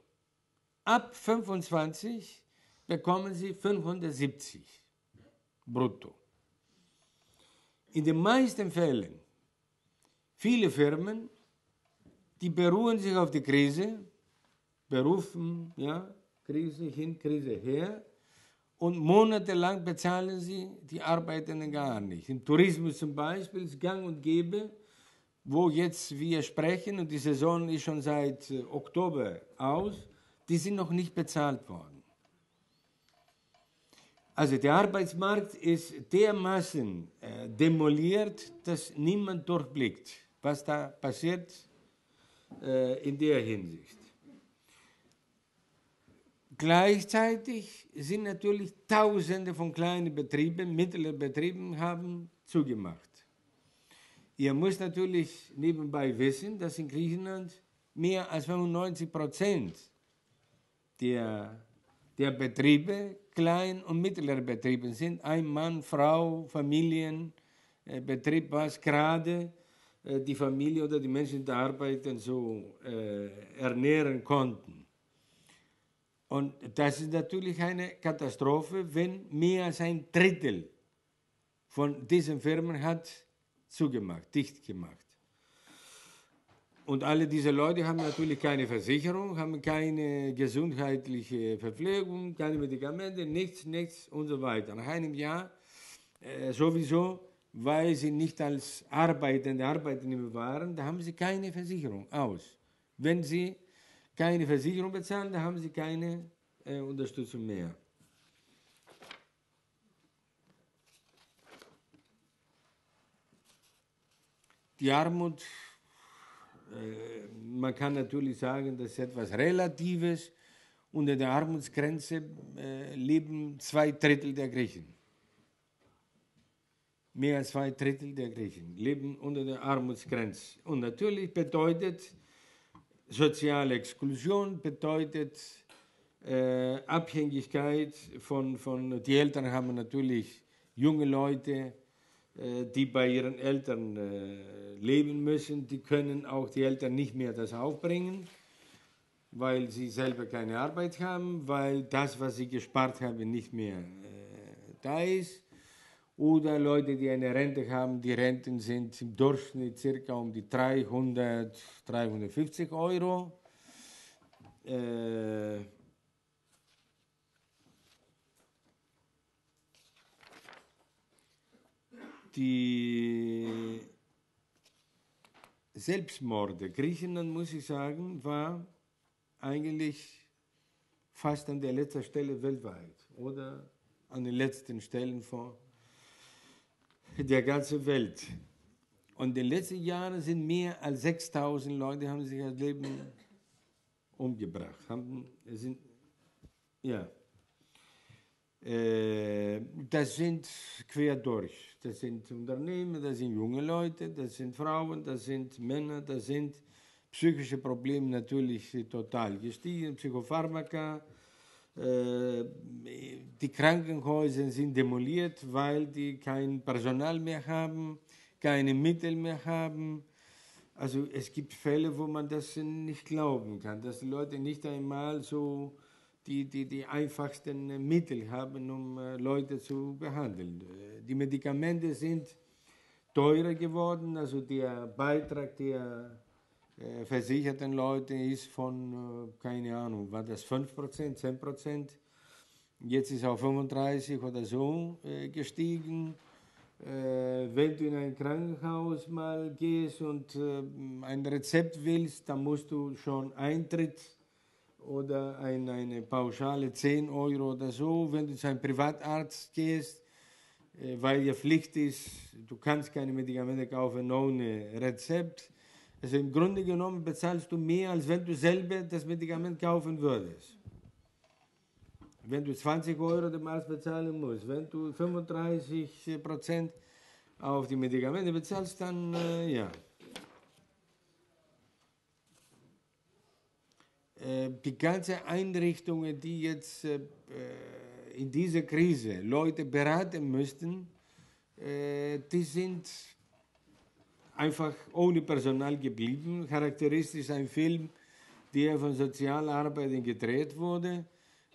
Speaker 1: Ab 25 bekommen sie 570 brutto. In den meisten Fällen, viele Firmen, die beruhen sich auf die Krise, berufen, ja, Krise hin, Krise her, und monatelang bezahlen sie die Arbeitenden gar nicht. Im Tourismus zum Beispiel ist gang und gäbe, wo jetzt wir sprechen und die Saison ist schon seit äh, Oktober aus, die sind noch nicht bezahlt worden. Also der Arbeitsmarkt ist dermaßen äh, demoliert, dass niemand durchblickt, was da passiert äh, in der Hinsicht. Gleichzeitig sind natürlich Tausende von kleinen Betrieben, mittleren Betrieben haben zugemacht. Ihr müsst natürlich nebenbei wissen, dass in Griechenland mehr als 95 Prozent der, der Betriebe Klein- und mittlere Betriebe sind. Ein Mann, Frau, Familienbetrieb, äh, was gerade die Familie oder die Menschen, die arbeiten, so äh, ernähren konnten. Und das ist natürlich eine Katastrophe, wenn mehr als ein Drittel von diesen Firmen hat zugemacht, dicht gemacht. Und alle diese Leute haben natürlich keine Versicherung, haben keine gesundheitliche Verpflegung, keine Medikamente, nichts, nichts und so weiter. Nach einem Jahr äh, sowieso, weil sie nicht als arbeitende Arbeitnehmer waren, da haben sie keine Versicherung aus. Wenn sie keine Versicherung bezahlen, dann haben sie keine äh, Unterstützung mehr. Die Armut äh, man kann natürlich sagen, das ist etwas Relatives. Unter der Armutsgrenze äh, leben zwei Drittel der Griechen. Mehr als zwei Drittel der Griechen leben unter der Armutsgrenze. Und natürlich bedeutet soziale Exklusion, bedeutet äh, Abhängigkeit von, von, die Eltern haben natürlich junge Leute, äh, die bei ihren Eltern äh, leben müssen, die können auch die Eltern nicht mehr das aufbringen, weil sie selber keine Arbeit haben, weil das, was sie gespart haben, nicht mehr äh, da ist. Oder Leute, die eine Rente haben, die Renten sind im Durchschnitt circa um die 300, 350 Euro. Äh, die Selbstmorde. Griechenland, muss ich sagen, war eigentlich fast an der letzten Stelle weltweit oder an den letzten Stellen von der ganzen Welt. Und in den letzten Jahren sind mehr als 6000 Leute haben sich das Leben umgebracht. Haben, sind, ja. Äh, das sind quer durch. Das sind Unternehmen, das sind junge Leute, das sind Frauen, das sind Männer, das sind psychische Probleme natürlich total gestiegen, Psychopharmaka. Äh, die Krankenhäuser sind demoliert, weil die kein Personal mehr haben, keine Mittel mehr haben. Also es gibt Fälle, wo man das nicht glauben kann, dass die Leute nicht einmal so die, die, die einfachsten Mittel haben, um äh, Leute zu behandeln. Äh, die Medikamente sind teurer geworden, also der Beitrag der äh, versicherten Leute ist von, äh, keine Ahnung, war das 5%, 10%, jetzt ist auf 35 oder so äh, gestiegen. Wenn du in ein Krankenhaus mal gehst und ein Rezept willst, dann musst du schon Eintritt oder ein, eine Pauschale 10 Euro oder so. Wenn du zu einem Privatarzt gehst, weil ja Pflicht ist, du kannst keine Medikamente kaufen ohne Rezept. Also im Grunde genommen bezahlst du mehr, als wenn du selber das Medikament kaufen würdest. Wenn du 20 Euro dem Arzt bezahlen musst, wenn du 35 Prozent auf die Medikamente bezahlst, dann äh, ja. Äh, die ganzen Einrichtungen, die jetzt äh, in dieser Krise Leute beraten müssten, äh, die sind einfach ohne Personal geblieben. Charakteristisch ein Film, der von Sozialarbeitern gedreht wurde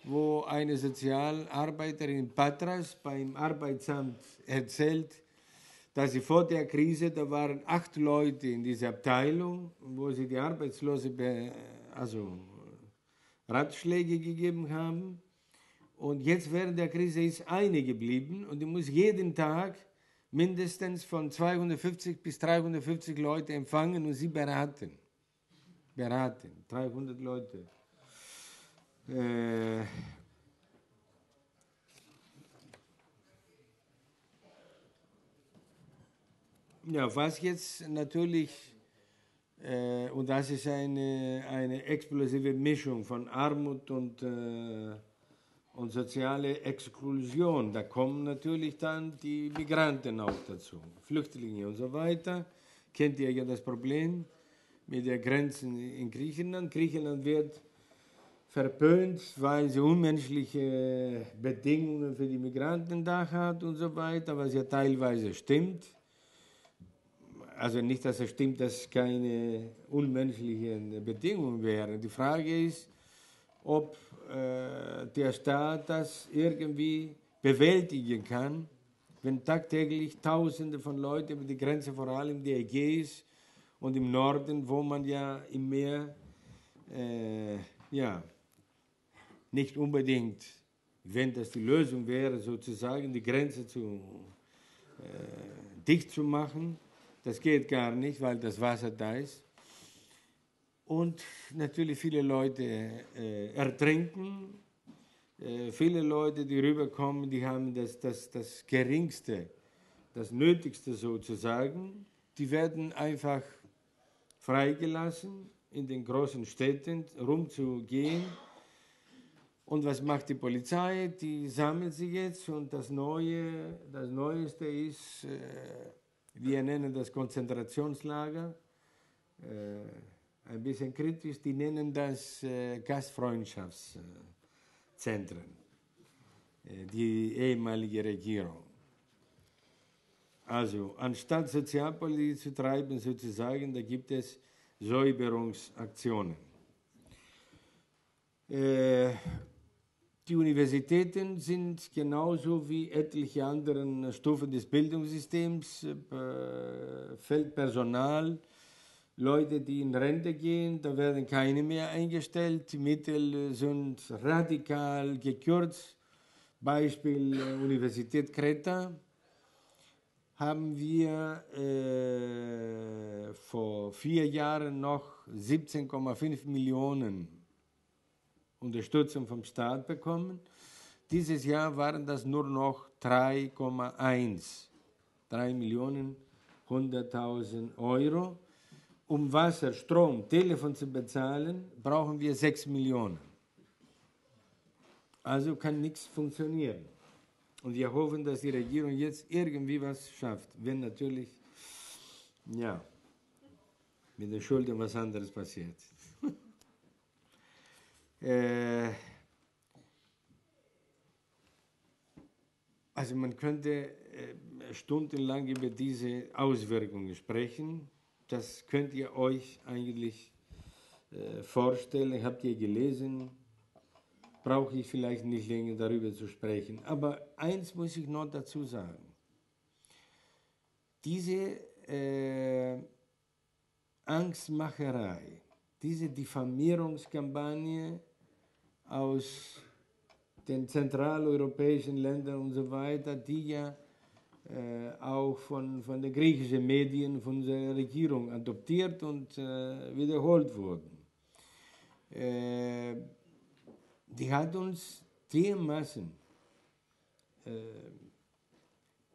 Speaker 1: wo eine Sozialarbeiterin Patras beim Arbeitsamt erzählt, dass sie vor der Krise, da waren acht Leute in dieser Abteilung, wo sie die Arbeitslose also Ratschläge gegeben haben. Und jetzt während der Krise ist eine geblieben und die muss jeden Tag mindestens von 250 bis 350 Leute empfangen und sie beraten. Beraten, 300 Leute. Äh, ja, was jetzt natürlich, äh, und das ist eine, eine explosive Mischung von Armut und, äh, und soziale Exklusion. Da kommen natürlich dann die Migranten auch dazu, Flüchtlinge und so weiter. Kennt ihr ja das Problem mit der Grenzen in Griechenland. Griechenland wird verpönt, weil sie unmenschliche Bedingungen für die Migranten da hat und so weiter, was ja teilweise stimmt. Also nicht, dass es stimmt, dass keine unmenschlichen Bedingungen wären. Die Frage ist, ob äh, der Staat das irgendwie bewältigen kann, wenn tagtäglich Tausende von Leuten über die Grenze, vor allem die Ägäis und im Norden, wo man ja im Meer äh, ja, nicht unbedingt, wenn das die Lösung wäre, sozusagen die Grenze zu, äh, dicht zu machen. Das geht gar nicht, weil das Wasser da ist. Und natürlich viele Leute äh, ertrinken. Äh, viele Leute, die rüberkommen, die haben das, das, das Geringste, das Nötigste sozusagen. Die werden einfach freigelassen, in den großen Städten rumzugehen und was macht die Polizei? Die sammelt sich jetzt und das Neue, das Neueste ist, äh, wir nennen das Konzentrationslager, äh, ein bisschen kritisch, die nennen das äh, Gastfreundschaftszentren, äh, die ehemalige Regierung. Also, anstatt Sozialpolitik zu treiben, sozusagen, da gibt es Säuberungsaktionen. Äh, die Universitäten sind genauso wie etliche andere Stufen des Bildungssystems, äh, Feldpersonal, Leute, die in Rente gehen, da werden keine mehr eingestellt. Die Mittel sind radikal gekürzt. Beispiel äh, Universität Kreta haben wir äh, vor vier Jahren noch 17,5 Millionen Unterstützung vom Staat bekommen. Dieses Jahr waren das nur noch 3,1, 3 Millionen 100.000 Euro. Um Wasser, Strom, Telefon zu bezahlen, brauchen wir 6 Millionen. Also kann nichts funktionieren. Und wir hoffen, dass die Regierung jetzt irgendwie was schafft. Wenn natürlich, ja, mit den Schulden was anderes passiert. Äh, also man könnte äh, stundenlang über diese Auswirkungen sprechen. Das könnt ihr euch eigentlich äh, vorstellen, habt ihr gelesen, brauche ich vielleicht nicht länger darüber zu sprechen. Aber eins muss ich noch dazu sagen. Diese äh, Angstmacherei, diese Diffamierungskampagne aus den zentraleuropäischen Ländern und so weiter, die ja auch von, von den griechischen Medien, von der Regierung adoptiert und äh, wiederholt wurden. Äh, die hat uns dermaßen, äh,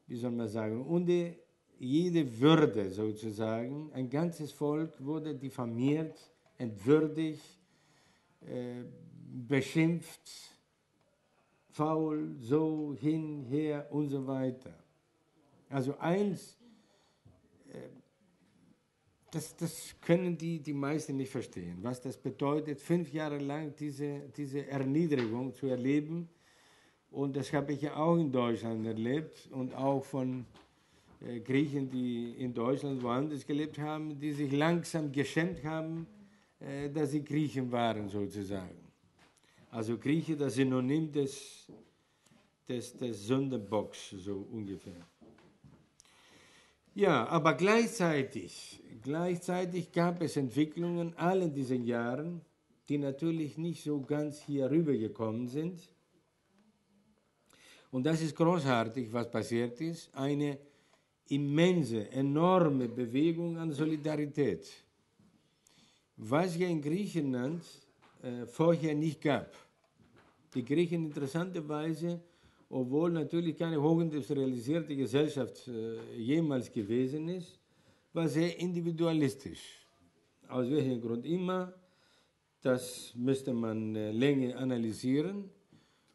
Speaker 1: wie soll man sagen, ohne jede Würde sozusagen, ein ganzes Volk wurde diffamiert, entwürdigt, äh, beschimpft, faul, so, hin, her und so weiter. Also eins, äh, das, das können die, die meisten nicht verstehen, was das bedeutet, fünf Jahre lang diese, diese Erniedrigung zu erleben. Und das habe ich ja auch in Deutschland erlebt und auch von äh, Griechen, die in Deutschland woanders gelebt haben, die sich langsam geschämt haben, äh, dass sie Griechen waren sozusagen. Also Grieche, das Synonym des, des, des Sündenbocks, so ungefähr. Ja, aber gleichzeitig, gleichzeitig gab es Entwicklungen all diesen Jahren, die natürlich nicht so ganz hier rübergekommen sind. Und das ist großartig, was passiert ist. Eine immense, enorme Bewegung an Solidarität. Was ja in Griechenland äh, vorher nicht gab. Die Griechen interessanterweise obwohl natürlich keine hochindustrialisierte Gesellschaft äh, jemals gewesen ist, war sehr individualistisch. Aus welchem Grund immer, das müsste man äh, länger analysieren.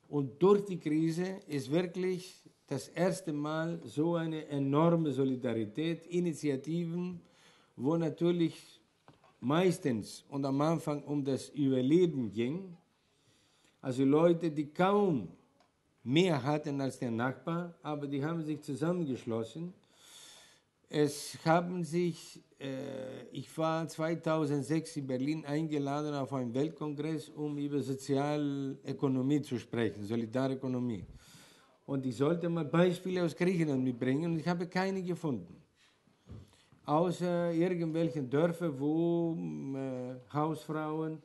Speaker 1: Und durch die Krise ist wirklich das erste Mal so eine enorme Solidarität, Initiativen, wo natürlich meistens und am Anfang um das Überleben ging. Also Leute, die kaum mehr hatten als der Nachbar, aber die haben sich zusammengeschlossen. Es haben sich, äh, ich war 2006 in Berlin eingeladen auf einen Weltkongress, um über Sozialökonomie zu sprechen, Solidarökonomie. Und ich sollte mal Beispiele aus Griechenland mitbringen und ich habe keine gefunden. Außer irgendwelchen Dörfern, wo äh, Hausfrauen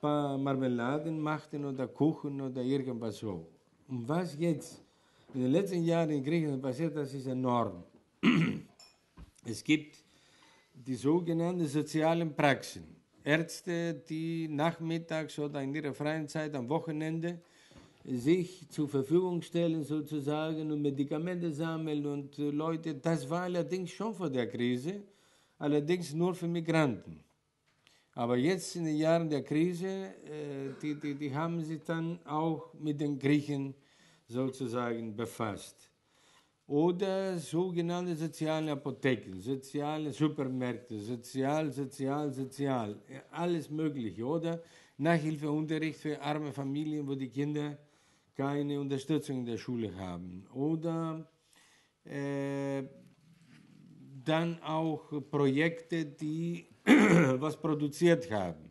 Speaker 1: paar Marmeladen machten oder Kuchen oder irgendwas so. Und was jetzt in den letzten Jahren in Griechenland passiert, das ist enorm. Es gibt die sogenannten sozialen Praxen. Ärzte, die nachmittags oder in ihrer freien Zeit am Wochenende sich zur Verfügung stellen sozusagen und Medikamente sammeln und äh, Leute, das war allerdings schon vor der Krise, allerdings nur für Migranten. Aber jetzt in den Jahren der Krise, äh, die, die, die haben sich dann auch mit den Griechen sozusagen befasst. Oder sogenannte soziale Apotheken, soziale Supermärkte, sozial, sozial, sozial, alles Mögliche. Oder Nachhilfeunterricht für arme Familien, wo die Kinder keine Unterstützung in der Schule haben. Oder äh, dann auch Projekte, die was produziert haben.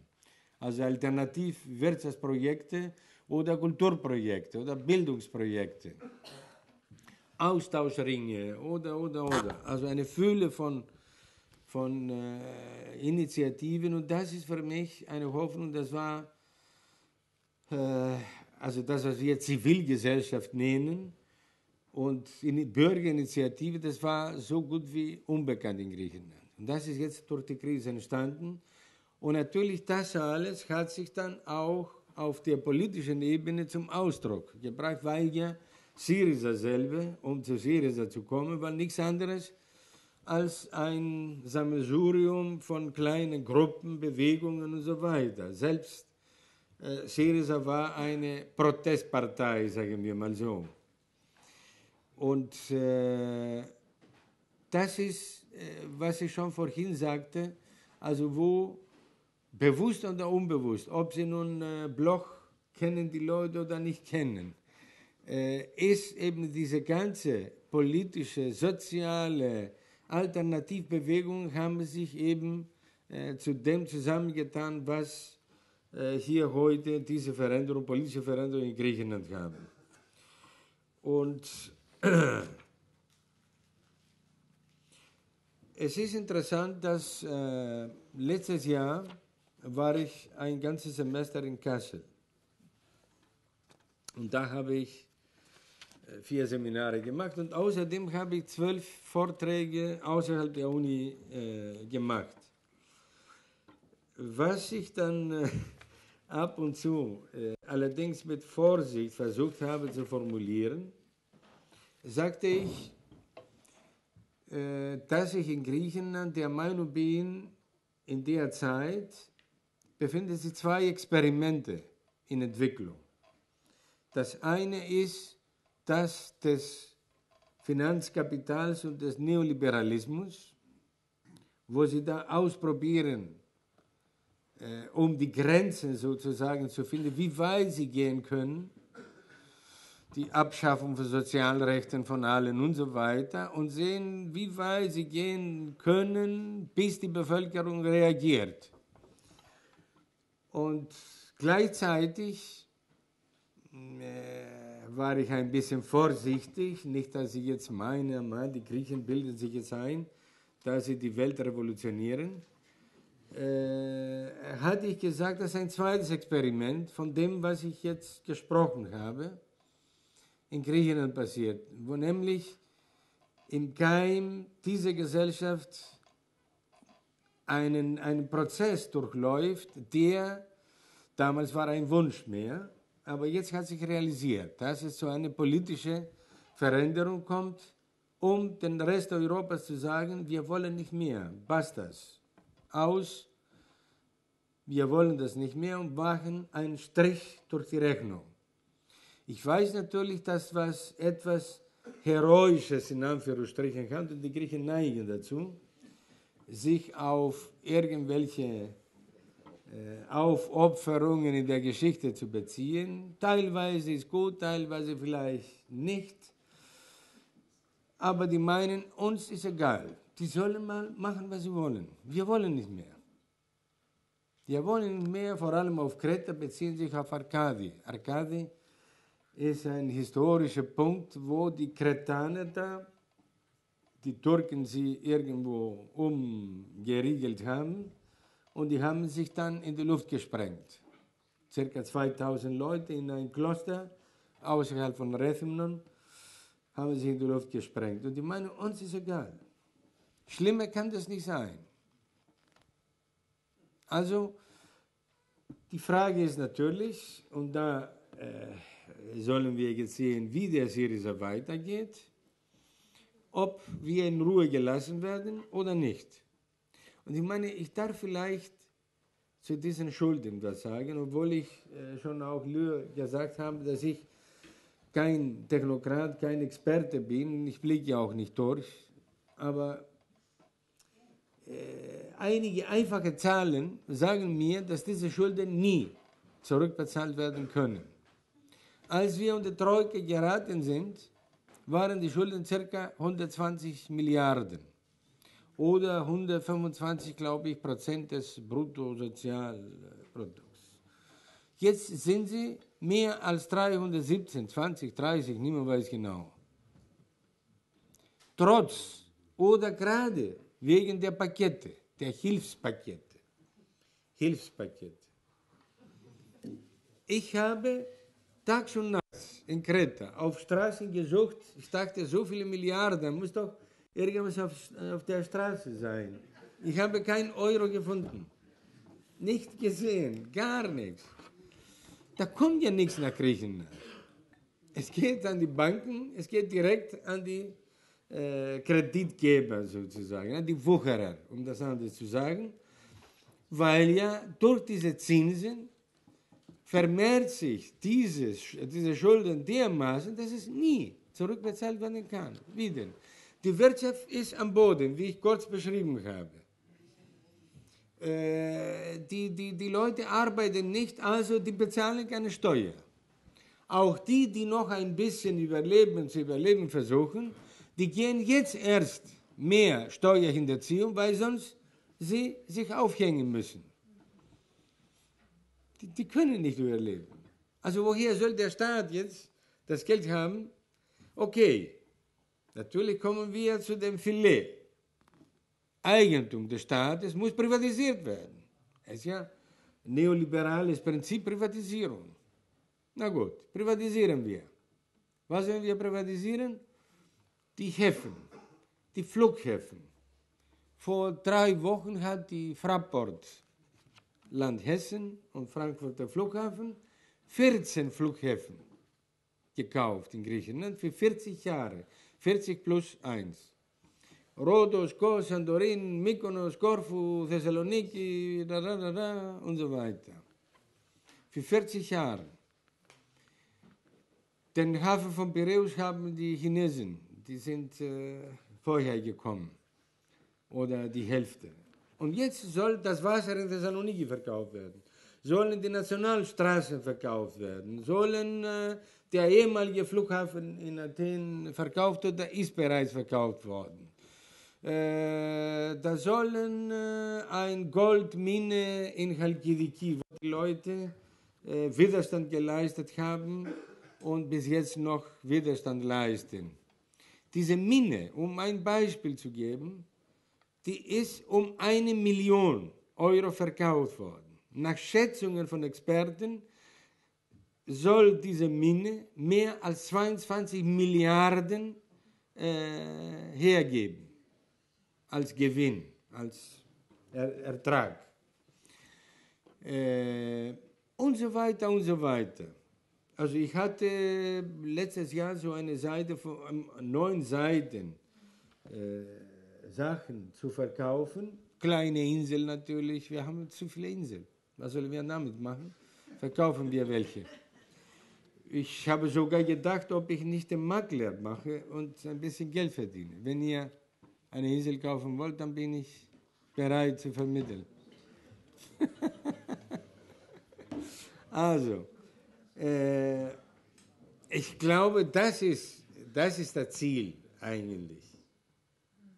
Speaker 1: Also Alternativwirtschaftsprojekte oder Kulturprojekte oder Bildungsprojekte. Austauschringe oder, oder, oder. Also eine Fülle von, von äh, Initiativen und das ist für mich eine Hoffnung, das war, äh, also das, was wir Zivilgesellschaft nennen und in Bürgerinitiative, das war so gut wie unbekannt in Griechenland. Und das ist jetzt durch die Krise entstanden. Und natürlich das alles hat sich dann auch auf der politischen Ebene zum Ausdruck gebracht, weil ja Syriza selber, um zu Syriza zu kommen, war nichts anderes als ein Sammelsurium von kleinen Gruppen, Bewegungen und so weiter. Selbst äh, Syriza war eine Protestpartei, sagen wir mal so. Und äh, das ist, was ich schon vorhin sagte, also wo bewusst oder unbewusst, ob sie nun äh, Bloch kennen die Leute oder nicht kennen, äh, ist eben diese ganze politische, soziale, Alternativbewegungen haben sich eben äh, zu dem zusammengetan, was äh, hier heute diese Veränderung, politische Veränderung in Griechenland haben. Und es ist interessant, dass äh, letztes Jahr war ich ein ganzes Semester in Kassel. Und da habe ich äh, vier Seminare gemacht und außerdem habe ich zwölf Vorträge außerhalb der Uni äh, gemacht. Was ich dann äh, ab und zu, äh, allerdings mit Vorsicht versucht habe zu formulieren, sagte ich, dass ich in Griechenland der Meinung bin, in der Zeit befinden sich zwei Experimente in Entwicklung. Das eine ist das des Finanzkapitals und des Neoliberalismus, wo sie da ausprobieren, äh, um die Grenzen sozusagen zu finden, wie weit sie gehen können, die Abschaffung von Sozialrechten von allen und so weiter und sehen, wie weit sie gehen können, bis die Bevölkerung reagiert. Und gleichzeitig äh, war ich ein bisschen vorsichtig, nicht, dass ich jetzt meine, man, die Griechen bilden sich jetzt ein, dass sie die Welt revolutionieren. Äh, hatte ich gesagt, das ist ein zweites Experiment von dem, was ich jetzt gesprochen habe, in Griechenland passiert, wo nämlich im Keim diese Gesellschaft einen, einen Prozess durchläuft, der damals war ein Wunsch mehr, aber jetzt hat sich realisiert, dass es zu einer politischen Veränderung kommt, um den Rest Europas zu sagen, wir wollen nicht mehr, bastas, aus, wir wollen das nicht mehr und machen einen Strich durch die Rechnung. Ich weiß natürlich, dass was etwas Heroisches in Anführungsstrichen hat und die Griechen neigen dazu, sich auf irgendwelche äh, Aufopferungen in der Geschichte zu beziehen. Teilweise ist gut, teilweise vielleicht nicht. Aber die meinen, uns ist egal. Die sollen mal machen, was sie wollen. Wir wollen nicht mehr. Wir wollen nicht mehr, vor allem auf Kreta, beziehen sich auf Arkadi. Arkadi ist ein historischer Punkt, wo die Kretaner da die Türken sie irgendwo umgeriegelt haben und die haben sich dann in die Luft gesprengt. Circa 2000 Leute in ein Kloster außerhalb von Rethymnon haben sich in die Luft gesprengt. Und die meinen, uns ist egal. Schlimmer kann das nicht sein. Also, die Frage ist natürlich, und da äh, sollen wir jetzt sehen, wie der Syriza weitergeht ob wir in Ruhe gelassen werden oder nicht. Und ich meine, ich darf vielleicht zu diesen Schulden was sagen, obwohl ich äh, schon auch gesagt habe, dass ich kein Technokrat, kein Experte bin. Ich blicke ja auch nicht durch. Aber äh, einige einfache Zahlen sagen mir, dass diese Schulden nie zurückbezahlt werden können. Als wir unter Troika geraten sind, waren die Schulden ca. 120 Milliarden oder 125, glaube ich, Prozent des Bruttosozialprodukts. Jetzt sind sie mehr als 317, 20, 30, niemand weiß genau. Trotz oder gerade wegen der Pakete, der Hilfspakete. Hilfspakete. Ich habe Tag und Nacht in Kreta auf Straßen gesucht. Ich dachte, so viele Milliarden, muss doch irgendwas auf, auf der Straße sein. Ich habe keinen Euro gefunden. Nicht gesehen, gar nichts. Da kommt ja nichts nach Griechenland. Es geht an die Banken, es geht direkt an die äh, Kreditgeber sozusagen, an die Wucherer, um das anders zu sagen, weil ja durch diese Zinsen vermehrt sich dieses, diese Schulden dermaßen, dass es nie zurückbezahlt werden kann. Wie denn? Die Wirtschaft ist am Boden, wie ich kurz beschrieben habe. Äh, die, die, die Leute arbeiten nicht, also die bezahlen keine Steuer. Auch die, die noch ein bisschen überleben, zu überleben versuchen, die gehen jetzt erst mehr Steuerhinterziehung, weil sonst sie sich aufhängen müssen. Die, die können nicht überleben. Also woher soll der Staat jetzt das Geld haben? Okay, natürlich kommen wir zu dem Filet. Eigentum des Staates muss privatisiert werden. Es ist ja neoliberales Prinzip Privatisierung. Na gut, privatisieren wir. Was wollen wir privatisieren? Die Häfen, die Flughäfen. Vor drei Wochen hat die Fraport Land Hessen und Frankfurter Flughafen 14 Flughäfen gekauft in Griechenland für 40 Jahre. 40 plus 1. Rhodos, Kos, Santorin, Mykonos, Korfu, Thessaloniki da, da, da, da, und so weiter. Für 40 Jahre. Den Hafen von Piräus haben die Chinesen, die sind äh, vorher gekommen. Oder die Hälfte. Und jetzt soll das Wasser in Thessaloniki verkauft werden. Sollen die Nationalstraßen verkauft werden. Sollen äh, der ehemalige Flughafen in Athen verkauft oder ist bereits verkauft worden. Äh, da sollen äh, ein Goldmine in Chalkidiki, wo die Leute äh, Widerstand geleistet haben und bis jetzt noch Widerstand leisten. Diese Mine, um ein Beispiel zu geben, die ist um eine Million Euro verkauft worden. Nach Schätzungen von Experten soll diese Mine mehr als 22 Milliarden äh, hergeben als Gewinn, als er Ertrag. Äh, und so weiter und so weiter. Also ich hatte letztes Jahr so eine Seite von neun Seiten äh, Sachen zu verkaufen. Kleine Insel natürlich, wir haben zu viele Inseln. Was sollen wir damit machen? Verkaufen wir welche. Ich habe sogar gedacht, ob ich nicht den Makler mache und ein bisschen Geld verdiene. Wenn ihr eine Insel kaufen wollt, dann bin ich bereit zu vermitteln. also, äh, ich glaube, das ist, das ist das Ziel eigentlich.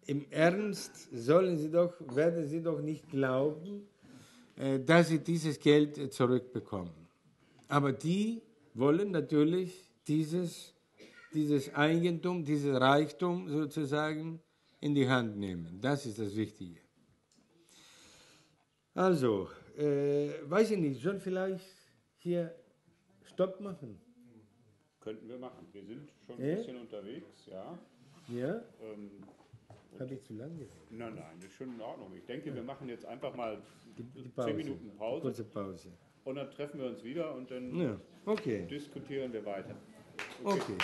Speaker 1: Im Ernst sollen Sie doch, werden Sie doch nicht glauben, äh, dass Sie dieses Geld zurückbekommen. Aber die wollen natürlich dieses, dieses Eigentum, dieses Reichtum sozusagen in die Hand nehmen. Das ist das Wichtige. Also, äh, weiß ich nicht, sollen vielleicht hier Stopp machen?
Speaker 2: Könnten wir machen. Wir sind schon ein äh? bisschen unterwegs, ja.
Speaker 1: Ja? Ähm, Habe ich zu lange
Speaker 2: Nein, nein, das ist schon in Ordnung. Ich denke, wir machen jetzt einfach mal die, die Pause, 10 Minuten Pause.
Speaker 1: Kurze Pause.
Speaker 2: Und dann treffen wir uns wieder und dann
Speaker 1: ja, okay.
Speaker 2: diskutieren wir weiter.
Speaker 1: okay. okay.